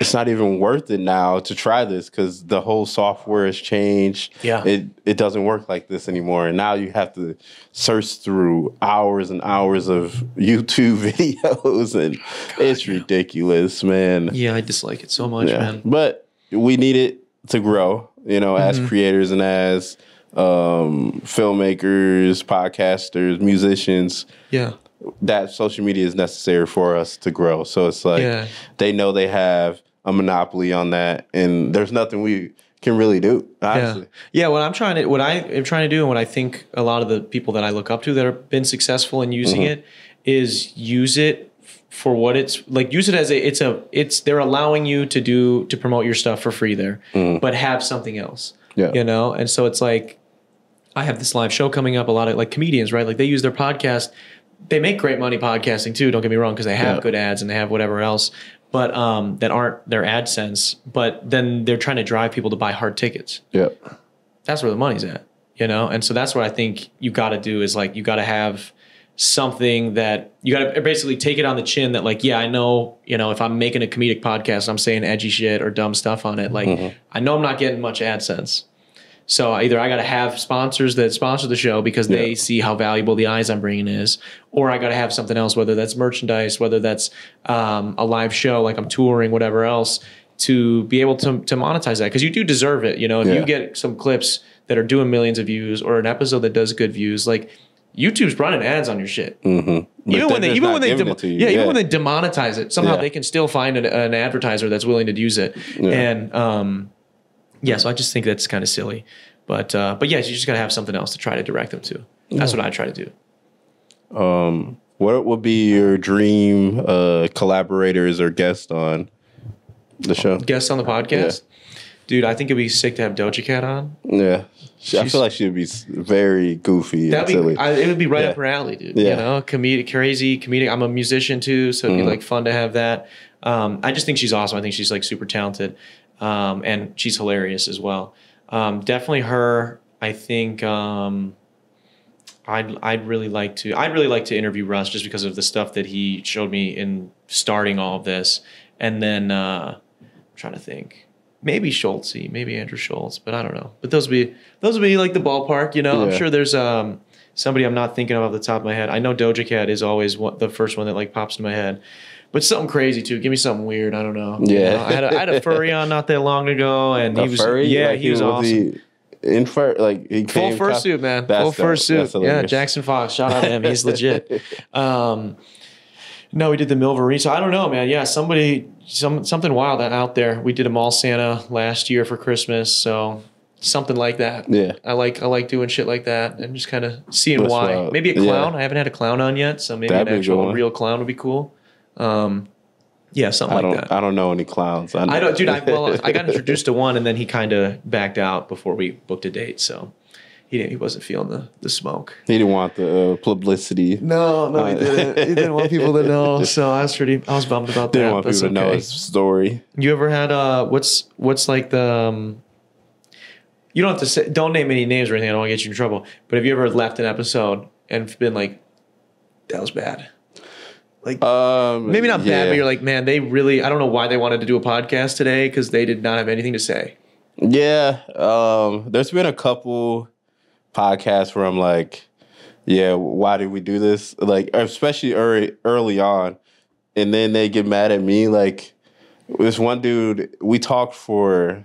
It's not even worth it now to try this because the whole software has changed. Yeah. it it doesn't work like this anymore, and now you have to search through hours and hours of YouTube videos, and it's ridiculous, man. yeah, I dislike it so much, Yeah. man. But we need it to grow, you know, Mm-hmm. as creators and as um, filmmakers, podcasters, musicians. Yeah. That social media is necessary for us to grow. So it's like Yeah. they know they have a monopoly on that, and there's nothing we can really do. Honestly, Yeah. Yeah, what I'm trying to what I am trying to do and what I think a lot of the people that I look up to that have been successful in using Mm-hmm. it is use it for what it's like use it as a it's a it's they're allowing you to do to promote your stuff for free there but have something else. Yeah. you know and so it's like i have this live show coming up a lot of like comedians right like they use their podcast they make great money podcasting too don't get me wrong because they have Yeah. good ads and they have whatever else but um that aren't their adsense but then they're trying to drive people to buy hard tickets yeah, that's where the money's at, you know? And so that's what I think you got to do is like, you got to have something that you got to basically take it on the chin that like, yeah, I know, you know, if I'm making a comedic podcast, I'm saying edgy shit or dumb stuff on it. Like, I know I'm not getting much AdSense. So either I got to have sponsors that sponsor the show because they see how valuable the eyes I'm bringing is, or I got to have something else, whether that's merchandise, whether that's um, a live show, like I'm touring, whatever else, to be able to to monetize that because you do deserve it. You know, if Yeah. you get some clips that are doing millions of views or an episode that does good views, like YouTube's running ads on your shit. Mm-hmm. Even when they, even when they, give demo- it to you. yeah, even when they demonetize it, somehow Yeah. they can still find an, an advertiser that's willing to use it. And um, yeah, so I just think that's kind of silly. But uh, but yeah, you just got to have something else to try to direct them to. That's what I try to do. Um, what would be your dream uh, collaborators or guest on the show? Guests on the podcast, dude. I think it'd be sick to have Doja Cat on. Yeah, She- I feel like she'd be very goofy That'd be, silly. I, it would be right Yeah. up her alley, dude. Yeah. You know, comedic, crazy, comedic. I'm a musician too, so it'd Mm-hmm. be like fun to have that. Um, I just think she's awesome. I think she's like super talented, um, and she's hilarious as well. Um, definitely her. I think um, I'd I'd really like to. I'd really like to interview Russ just because of the stuff that he showed me in starting all of this, and then uh, I'm trying to think. Maybe Schulz, maybe Andrew Schulz, but I don't know. But those would be those would be like the ballpark, you know. I'm sure there's um somebody I'm not thinking of off the top of my head. I know Doja Cat is always one, the first one that like pops in my head. But something crazy too. Give me something weird. I don't know. You Yeah. know, I had a, I had a furry on not that long ago, and A he was furry? yeah, Like, he was awesome. he in fur like he Full came fursuit, top- man. That's Full fursuit. Yeah. Jackson Fox. Shout out to him. He's legit. Um, no, we did the Milvery. So I don't know, man. Yeah, somebody, some something wild out there. We did a mall Santa last year for Christmas, so something like that. Yeah. I like I like doing shit like that and just kind of seeing That's why. Maybe a Yeah. clown. I haven't had a clown on yet, so maybe That'd an actual real clown would be cool. Um, yeah, something I like that. I don't know any clowns. I don't, dude. I well, I got introduced to one, and then he kind of backed out before we booked a date. So, he didn't, he wasn't feeling the the smoke. He didn't want the uh, publicity. No, no, he didn't. He didn't want people to know. So I was pretty. I was bummed about Didn't that. want That's people to know his story. You ever had uh what's what's like the um, you don't have to say don't name any names or anything, I don't want to get you in trouble. But have you ever left an episode and been like, that was bad? Like Um, maybe not bad, but you're like, man, they really I don't know why they wanted to do a podcast today because they did not have anything to say. Yeah, um, there's been a couple podcasts where I'm like, yeah, why did we do this? Like, especially early early on, and then they get mad at me. Like, this one dude, we talked for.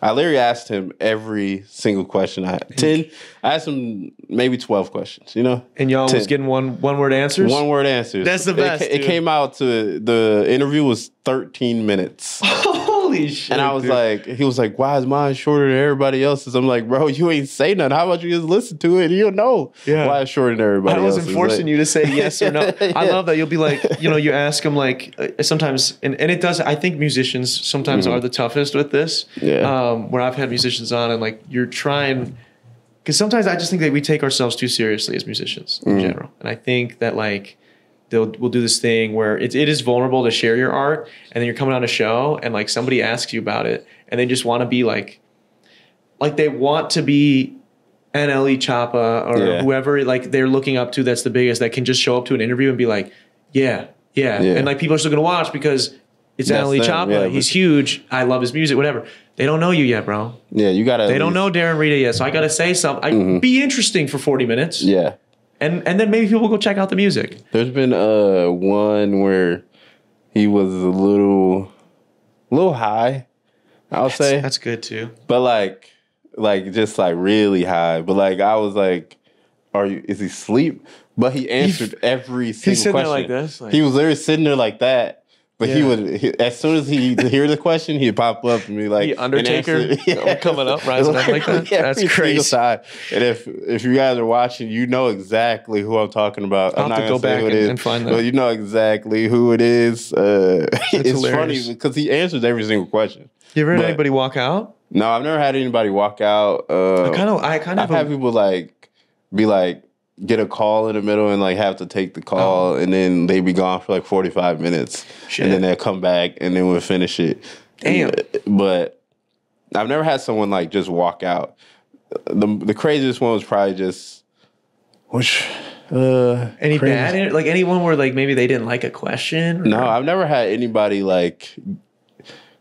I literally asked him every single question. I ten. I asked him maybe twelve questions. You know, And y'all was getting one one word answers. one word answers. That's the best, ca- It, dude. came out to the interview was thirteen minutes. Holy shit! And I was dude. like, he was like, why is mine shorter than everybody else's? I'm like, bro, you ain't say nothing. How about you just listen to it? You'll know Yeah. why it's shorter than everybody I wasn't else's. forcing Like- you to say yes or no. I love that. You'll be like, you know, you ask them like uh, sometimes, and, and it does. I think musicians sometimes are the toughest with this. Mm-hmm. Yeah. Um, where I've had musicians on and like you're trying, because sometimes I just think that we take ourselves too seriously as musicians Mm-hmm. in general, and I think that like they'll we'll do this thing where it, it is vulnerable to share your art, and then you're coming on a show and like somebody asks you about it, and they just want to be like, like they want to be NLE Choppa or Yeah. whoever like they're looking up to that's the biggest that can just show up to an interview and be like, yeah, yeah, Yeah. and like people are still gonna watch because it's That's NLE them, Choppa. yeah, He's huge. I love his music. Whatever. They don't know you yet, bro. Yeah, you gotta. They don't know Darren Rita yet, so I gotta say something. I, Be interesting for forty minutes, Mm-hmm. Yeah, and and then maybe people will go check out the music. there's been uh one where he was a little, little high. I'll say, That's good too. but like, like just like really high. But like, I was like, "Are you? Is he asleep?" But he answered every single sitting there question. like this, like- he was literally sitting there like that. But he would, he, as soon as he hear the question, he'd pop up and be like, The Undertaker and answer- coming up, rising up like that? That's crazy. time. And if if you guys are watching, you know exactly who I'm talking about. I'll I'm not gonna go say back who it and- is, and find that. but you know exactly who it is. Uh, it's hilarious. funny because he answers every single question. You ever had But- anybody walk out? No, I've never had anybody walk out. Uh, I kind of, I kind of have people like be like get a call in the middle and like have to take the call and then they be gone for like 45 minutes Oh. Shit. and then they'll come back and then we'll finish it. Damn. But I've never had someone like just walk out. The the craziest one was probably just which uh any crazy- bad, like anyone where like maybe they didn't like a question. or- No, I've never had anybody like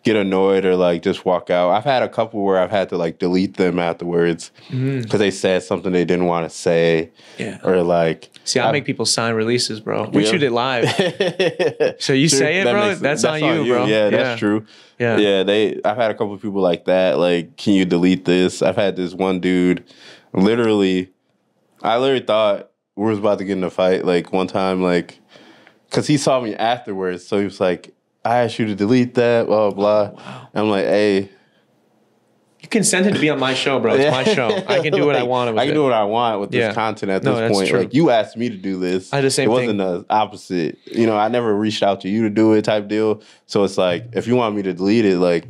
get annoyed or like just walk out. I've had a couple where I've had to like delete them afterwards because they said something they didn't want to say Mm-hmm. Yeah. or like. See, I I- make people sign releases, bro. We Yeah. shoot it live. So you say it, that bro? makes- That's on you, bro. Yeah, that's Yeah. true. Yeah. yeah. They, I've had a couple of people like that. Like, can you delete this? I've had this one dude, literally, I literally thought we was about to get in a fight. Like one time, like, cause he saw me afterwards, so he was like, "I asked you to delete that." Blah blah. blah. And I'm like, "Hey, You consented to be on my show, bro. It's my show. I can do what I want with I can it. do what I want with Yeah. this content at No, this point. true. Like you asked me to do this. I the same It wasn't the opposite. You know, I never reached out to you to do it type deal. So it's like if you want me to delete it, like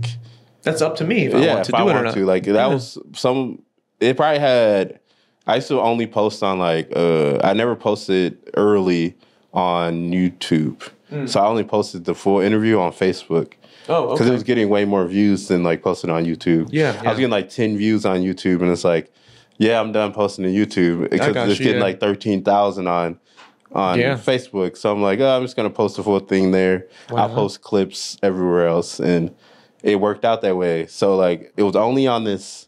That's up to me if I yeah, want to if do I it or want not. to. Like that Yeah. was some. It probably had. I used to only post on like. uh I never posted early on YouTube, Mm. so I only posted the full interview on Facebook Oh, because okay. it was getting way more views than like posting on YouTube. Yeah, I was getting like ten views on YouTube, and it's like, yeah, I'm done posting to YouTube because it's you, getting yeah. like thirteen thousand on on Yeah. Facebook. So I'm like, oh, I'm just gonna post the full thing there. I'll post clips everywhere else, and it worked out that way. So like, it was only on this.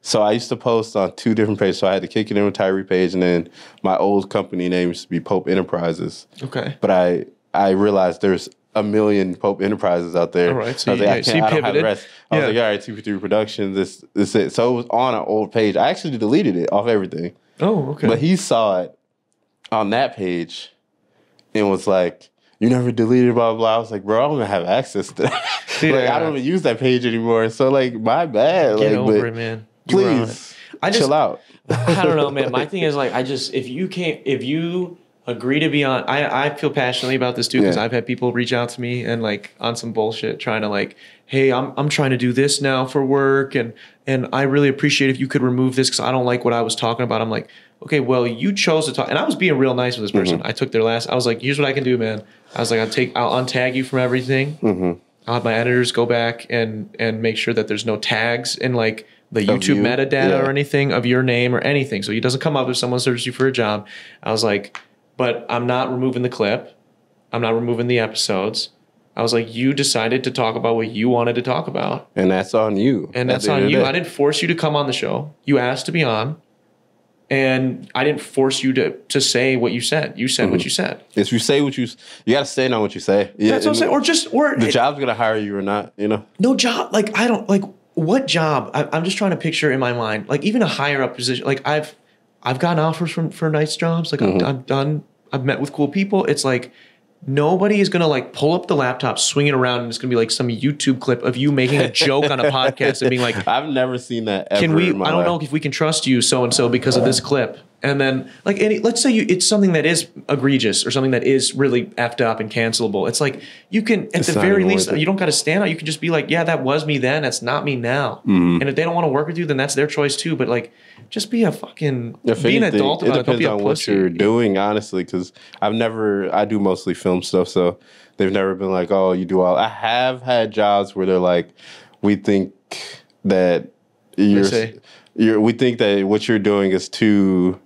So I used to post on two different pages. So I had the Kick It In with Tyree page, and then my old company name used to be Pope Enterprises okay. but I I realized there's a million Pope Enterprises out there. All right, so I was like, I yeah, so can't, I don't have rest. I was like, all right, TP3 Productions, this this it. So it was on an old page. I actually deleted it off everything, Oh, okay. but he saw it on that page and was like. You never deleted blah blah. blah. I was like, bro, I don't even have access to that. like, Yeah. I don't uh, even use that page anymore. So like, my bad. Get like, over it, man. You on it. Please, I just- chill out. I don't know, man. My thing is like, I just if you can't, if you agree to be on. I I feel passionately about this too because Yeah. I've had people reach out to me and like on some bullshit trying to like, hey, I'm I'm trying to do this now for work and and I really appreciate if you could remove this because I don't like what I was talking about. I'm like, okay, well you chose to talk, and I was being real nice with this person. Mm-hmm. I took their last. I was like, here's what I can do, man. I was like, I'll take, I'll untag you from everything. Mm-hmm. I'll have my editors go back and and make sure that there's no tags in like the YouTube you? metadata Yeah. or anything of your name or anything. So it doesn't come up if someone searches you for a job. I was like, but I'm not removing the clip. I'm not removing the episodes. I was like, you decided to talk about what you wanted to talk about. And that's on you. And that's on you. I didn't force you to come on the show. You asked to be on. And I didn't force you to to say what you said. You said Mm-hmm. what you said. If you say what you, you got to stand on what you say. Yeah, That's what I'm saying. Or just or the it- job's gonna hire you or not. You know. no job like i don't like what job I, i'm just trying to picture in my mind like even a higher up position like i've i've gotten offers from for nice jobs. Like I've, mm-hmm. I've done. I've met with cool people. It's like nobody is gonna like pull up the laptop swing it around and it's gonna be like some youtube clip of you making a joke on a podcast and being like I've never seen that. Ever can we i don't know if we can trust you so and so because of this clip and then like any let's say you it's something that is egregious or something that is really effed up and cancelable it's like you can at It's the very least you don't got to stand out you can just be like yeah that was me then that's not me now Mm-hmm. and if they don't want to work with you then that's their choice too but like just be a fucking If be an anything, adult it about it don't depends be a on what pussy. you're doing, honestly. Because I've never, I do mostly film stuff, so they've never been like, "Oh, you do all." I have had jobs where they're like, "We think that you're, you're, we think that what you're doing is too,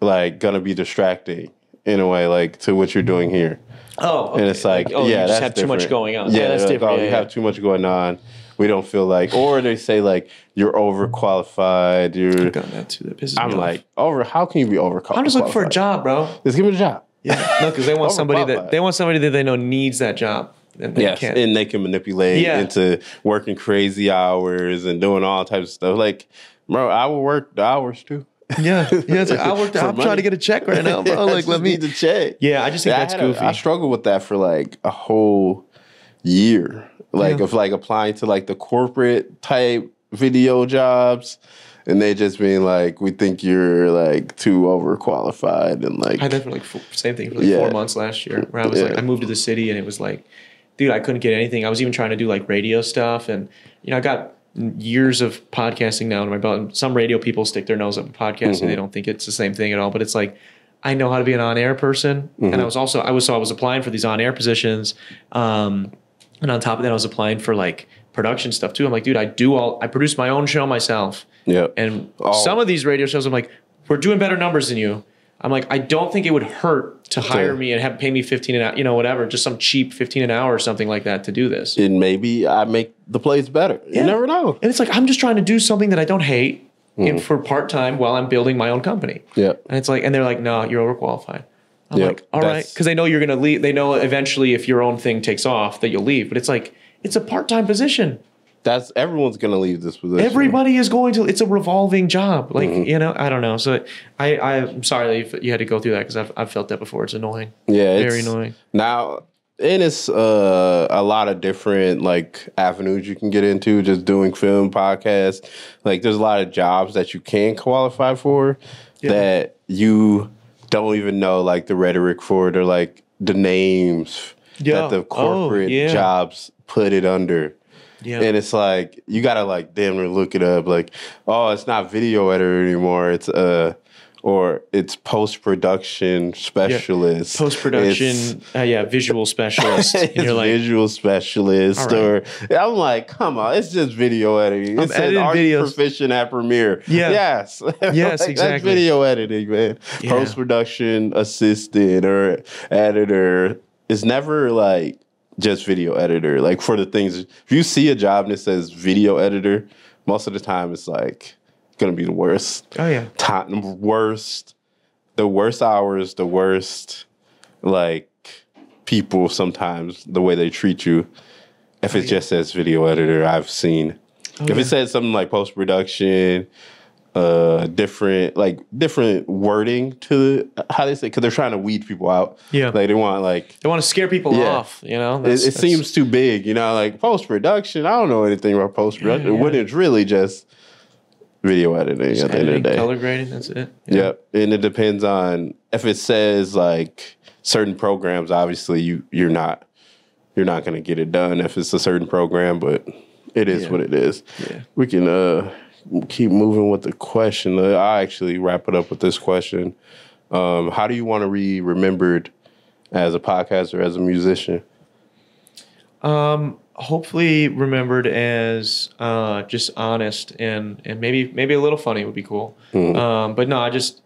like, gonna be distracting in a way, like to what you're doing here." oh and it's like, oh yeah, you just that's have too much going on Yeah, that's they're like, oh, different Oh, yeah, you yeah. have too much going on. We don't feel like, or they say like you're overqualified. You're. I've gotten that too that pisses I'm me off. like over. How can you be overqualified? i'm just looking for a job bro Just give me a job. yeah no because they want somebody that they want somebody that they know needs that job and they Yes, can't and they can manipulate Yeah. into working crazy hours and doing all types of stuff. Like, bro, I will work the hours too. Yeah, yeah. It's like I worked. I'm trying to get a check right now, bro. I Like, just let me. need to check. Yeah, I just think Yeah, I that's had goofy. I struggled with that for like a whole year, like Yeah. of like applying to like the corporate type video jobs, and they just being like, "We think you're like too overqualified," and like, I did for like four, same thing for like Yeah. four months last year, where I was like, I moved to the city, and it was like, dude, I couldn't get anything. I was even trying to do like radio stuff, and you know, I got years of podcasting now in my belt. And some radio people stick their nose up in podcasting; Mm-hmm. they don't think it's the same thing at all. But it's like. I know how to be an on-air person, Mm-hmm. and I was also I was so I was applying for these on-air positions, um, and on top of that, I was applying for like production stuff too. I'm like, dude, I do all I produce my own show myself. yeah, And Oh. some of these radio shows, I'm like, we're doing better numbers than you. I'm like, I don't think it would hurt to hire me and have pay me 15 an hour, you know, whatever, just some cheap 15 an hour or something like that to do this. and maybe I make the plays better. Yeah. You never know. And it's like, I'm just trying to do something that I don't hate Mm-hmm. in for part time while I'm building my own company. Yeah. And it's like, and they're like, no, you're overqualified. I'm Yeah, like, all right, because they know you're going to leave. They know eventually if your own thing takes off that you'll leave. But it's like, it's a part time position. That's everyone's gonna leave this position. Everybody is going to. It's a revolving job. Like Mm-hmm. you know, I don't know. So I, I I'm sorry that you had to go through that because I've, I've felt that before. It's annoying. Yeah, it's, Very annoying. Now, and it's uh, a lot of different like avenues you can get into just doing film podcasts. Like, there's a lot of jobs that you can qualify for that you don't even know like the rhetoric for it or like the names Yeah. that the Oh, corporate yeah. jobs put it under. Yeah. And it's like you gotta like damn near look it up. Like, oh, it's not video editor anymore. It's uh or it's post production specialist. Post production, uh, yeah, visual specialist. and it's you're like, visual specialist, All or I'm like, come on, it's just video editing. It I'm says, editing are you videos." proficient at Premiere? Yeah. yes, Yes, That's exactly. video editing, man. Yeah. Post production assistant or editor is never like just video editor. Like for the things, if you see a job that says video editor, most of the time it's like gonna be the worst. Oh yeah, time worst the worst hours the worst like people sometimes the way they treat you. If it oh, just says video editor i've seen. Oh, if yeah. it says something like post-production uh different like different wording to how they say because they're trying to weed people out Yeah. like they want like they want to scare people Yeah. off. You know, it, That's- it that's- seems too big, you know, like post production. I don't know anything about post production Yeah, yeah. when it's really just video editing at the end of the day. color grading. That's it. Yep, and it depends on if it says like certain programs. Obviously, you you're not you're not going to get it done if it's a certain program, but it is Yeah. what it is. Yeah. We can uh keep moving with the question. Uh, I actually wrap it up with this question. Um, how do you want to be remembered as a podcaster, as a musician? Um, hopefully remembered as uh, just honest and and maybe maybe a little funny would be cool. Um, but no, I just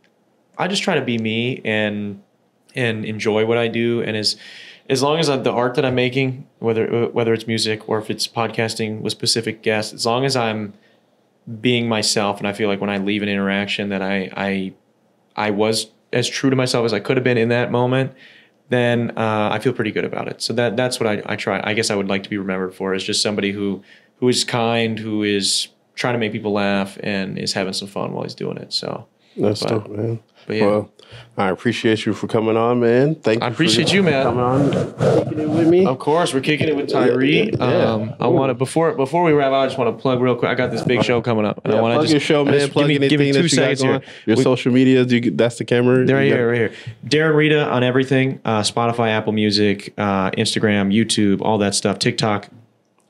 I just try to be me and and enjoy what I do. And as as long as I, the art that I'm making, whether whether it's music or if it's podcasting with specific guests, as long as I'm being myself, and I feel like when I leave an interaction that I I I was as true to myself as I could have been in that moment, then uh, I feel pretty good about it. So that that's what I, I try. I guess I would like to be remembered for is just somebody who who is kind, who is trying to make people laugh, and is having some fun while he's doing it. So, That's But- dope, man. but yeah. Well, I appreciate you for coming on, man. Thank you. I you. appreciate for you, man. Coming on, kicking it with me. Of course, we're kicking it with Tyree. Yeah, yeah. Um, I want to before before we wrap. I just want to plug real quick. I got this big show coming up, and Yeah, I want plug to just your show, man. just- plug give me, give me two that you got seconds here. Your We- social media. Do you, that's the camera. Right here, right here. Darren Rita on everything: uh, Spotify, Apple Music, uh, Instagram, YouTube, all that stuff. TikTok.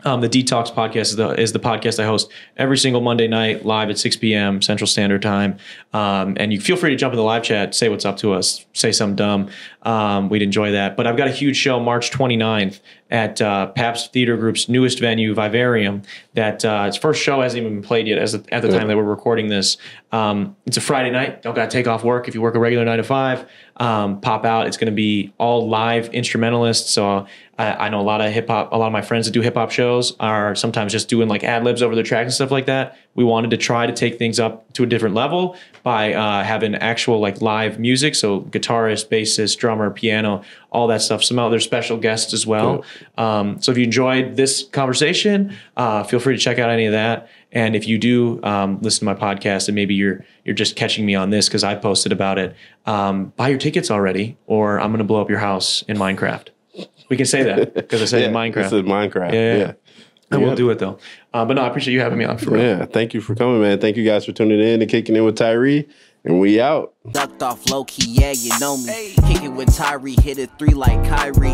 Um, the Detox podcast is the is the podcast I host every single Monday night live at 6 p.m. Central Standard Time. Um, and you feel free to jump in the live chat, say what's up to us, say something dumb. Um, we'd enjoy that. But I've got a huge show March 29th at uh, Pabst Theater Group's newest venue, Vivarium. That uh, its first show hasn't even been played yet. As at the time that we're recording this, um, it's a Friday night. Don't got to take off work if you work a regular nine to five. Um, pop out. It's going to be all live instrumentalists. So I, I know a lot of hip hop. A lot of my friends that do hip hop shows are sometimes just doing like ad libs over their tracks and stuff like that. We wanted to try to take things up to a different level by uh, having actual like live music. So guitarist, bassist, drummer, piano, all that stuff. Some other special guests as well. Um, so if you enjoyed this conversation, uh, feel free to check out any of that. And if you do um, listen to my podcast, and maybe you're you're just catching me on this because I posted about it, um, buy your tickets already, or I'm going to blow up your house in Minecraft. We can say that because I said Yeah, in Minecraft. This is Minecraft. Yeah, yeah. Yeah. I will Yeah. do it though. Uh, but no, I appreciate you having me on for real. Yeah. Thank you for coming, man. Thank you guys for tuning in and kicking in with Tyree. And we out. Ducked off low key, yeah, you know me. Kick it with Tyree, hit it three like Kyrie.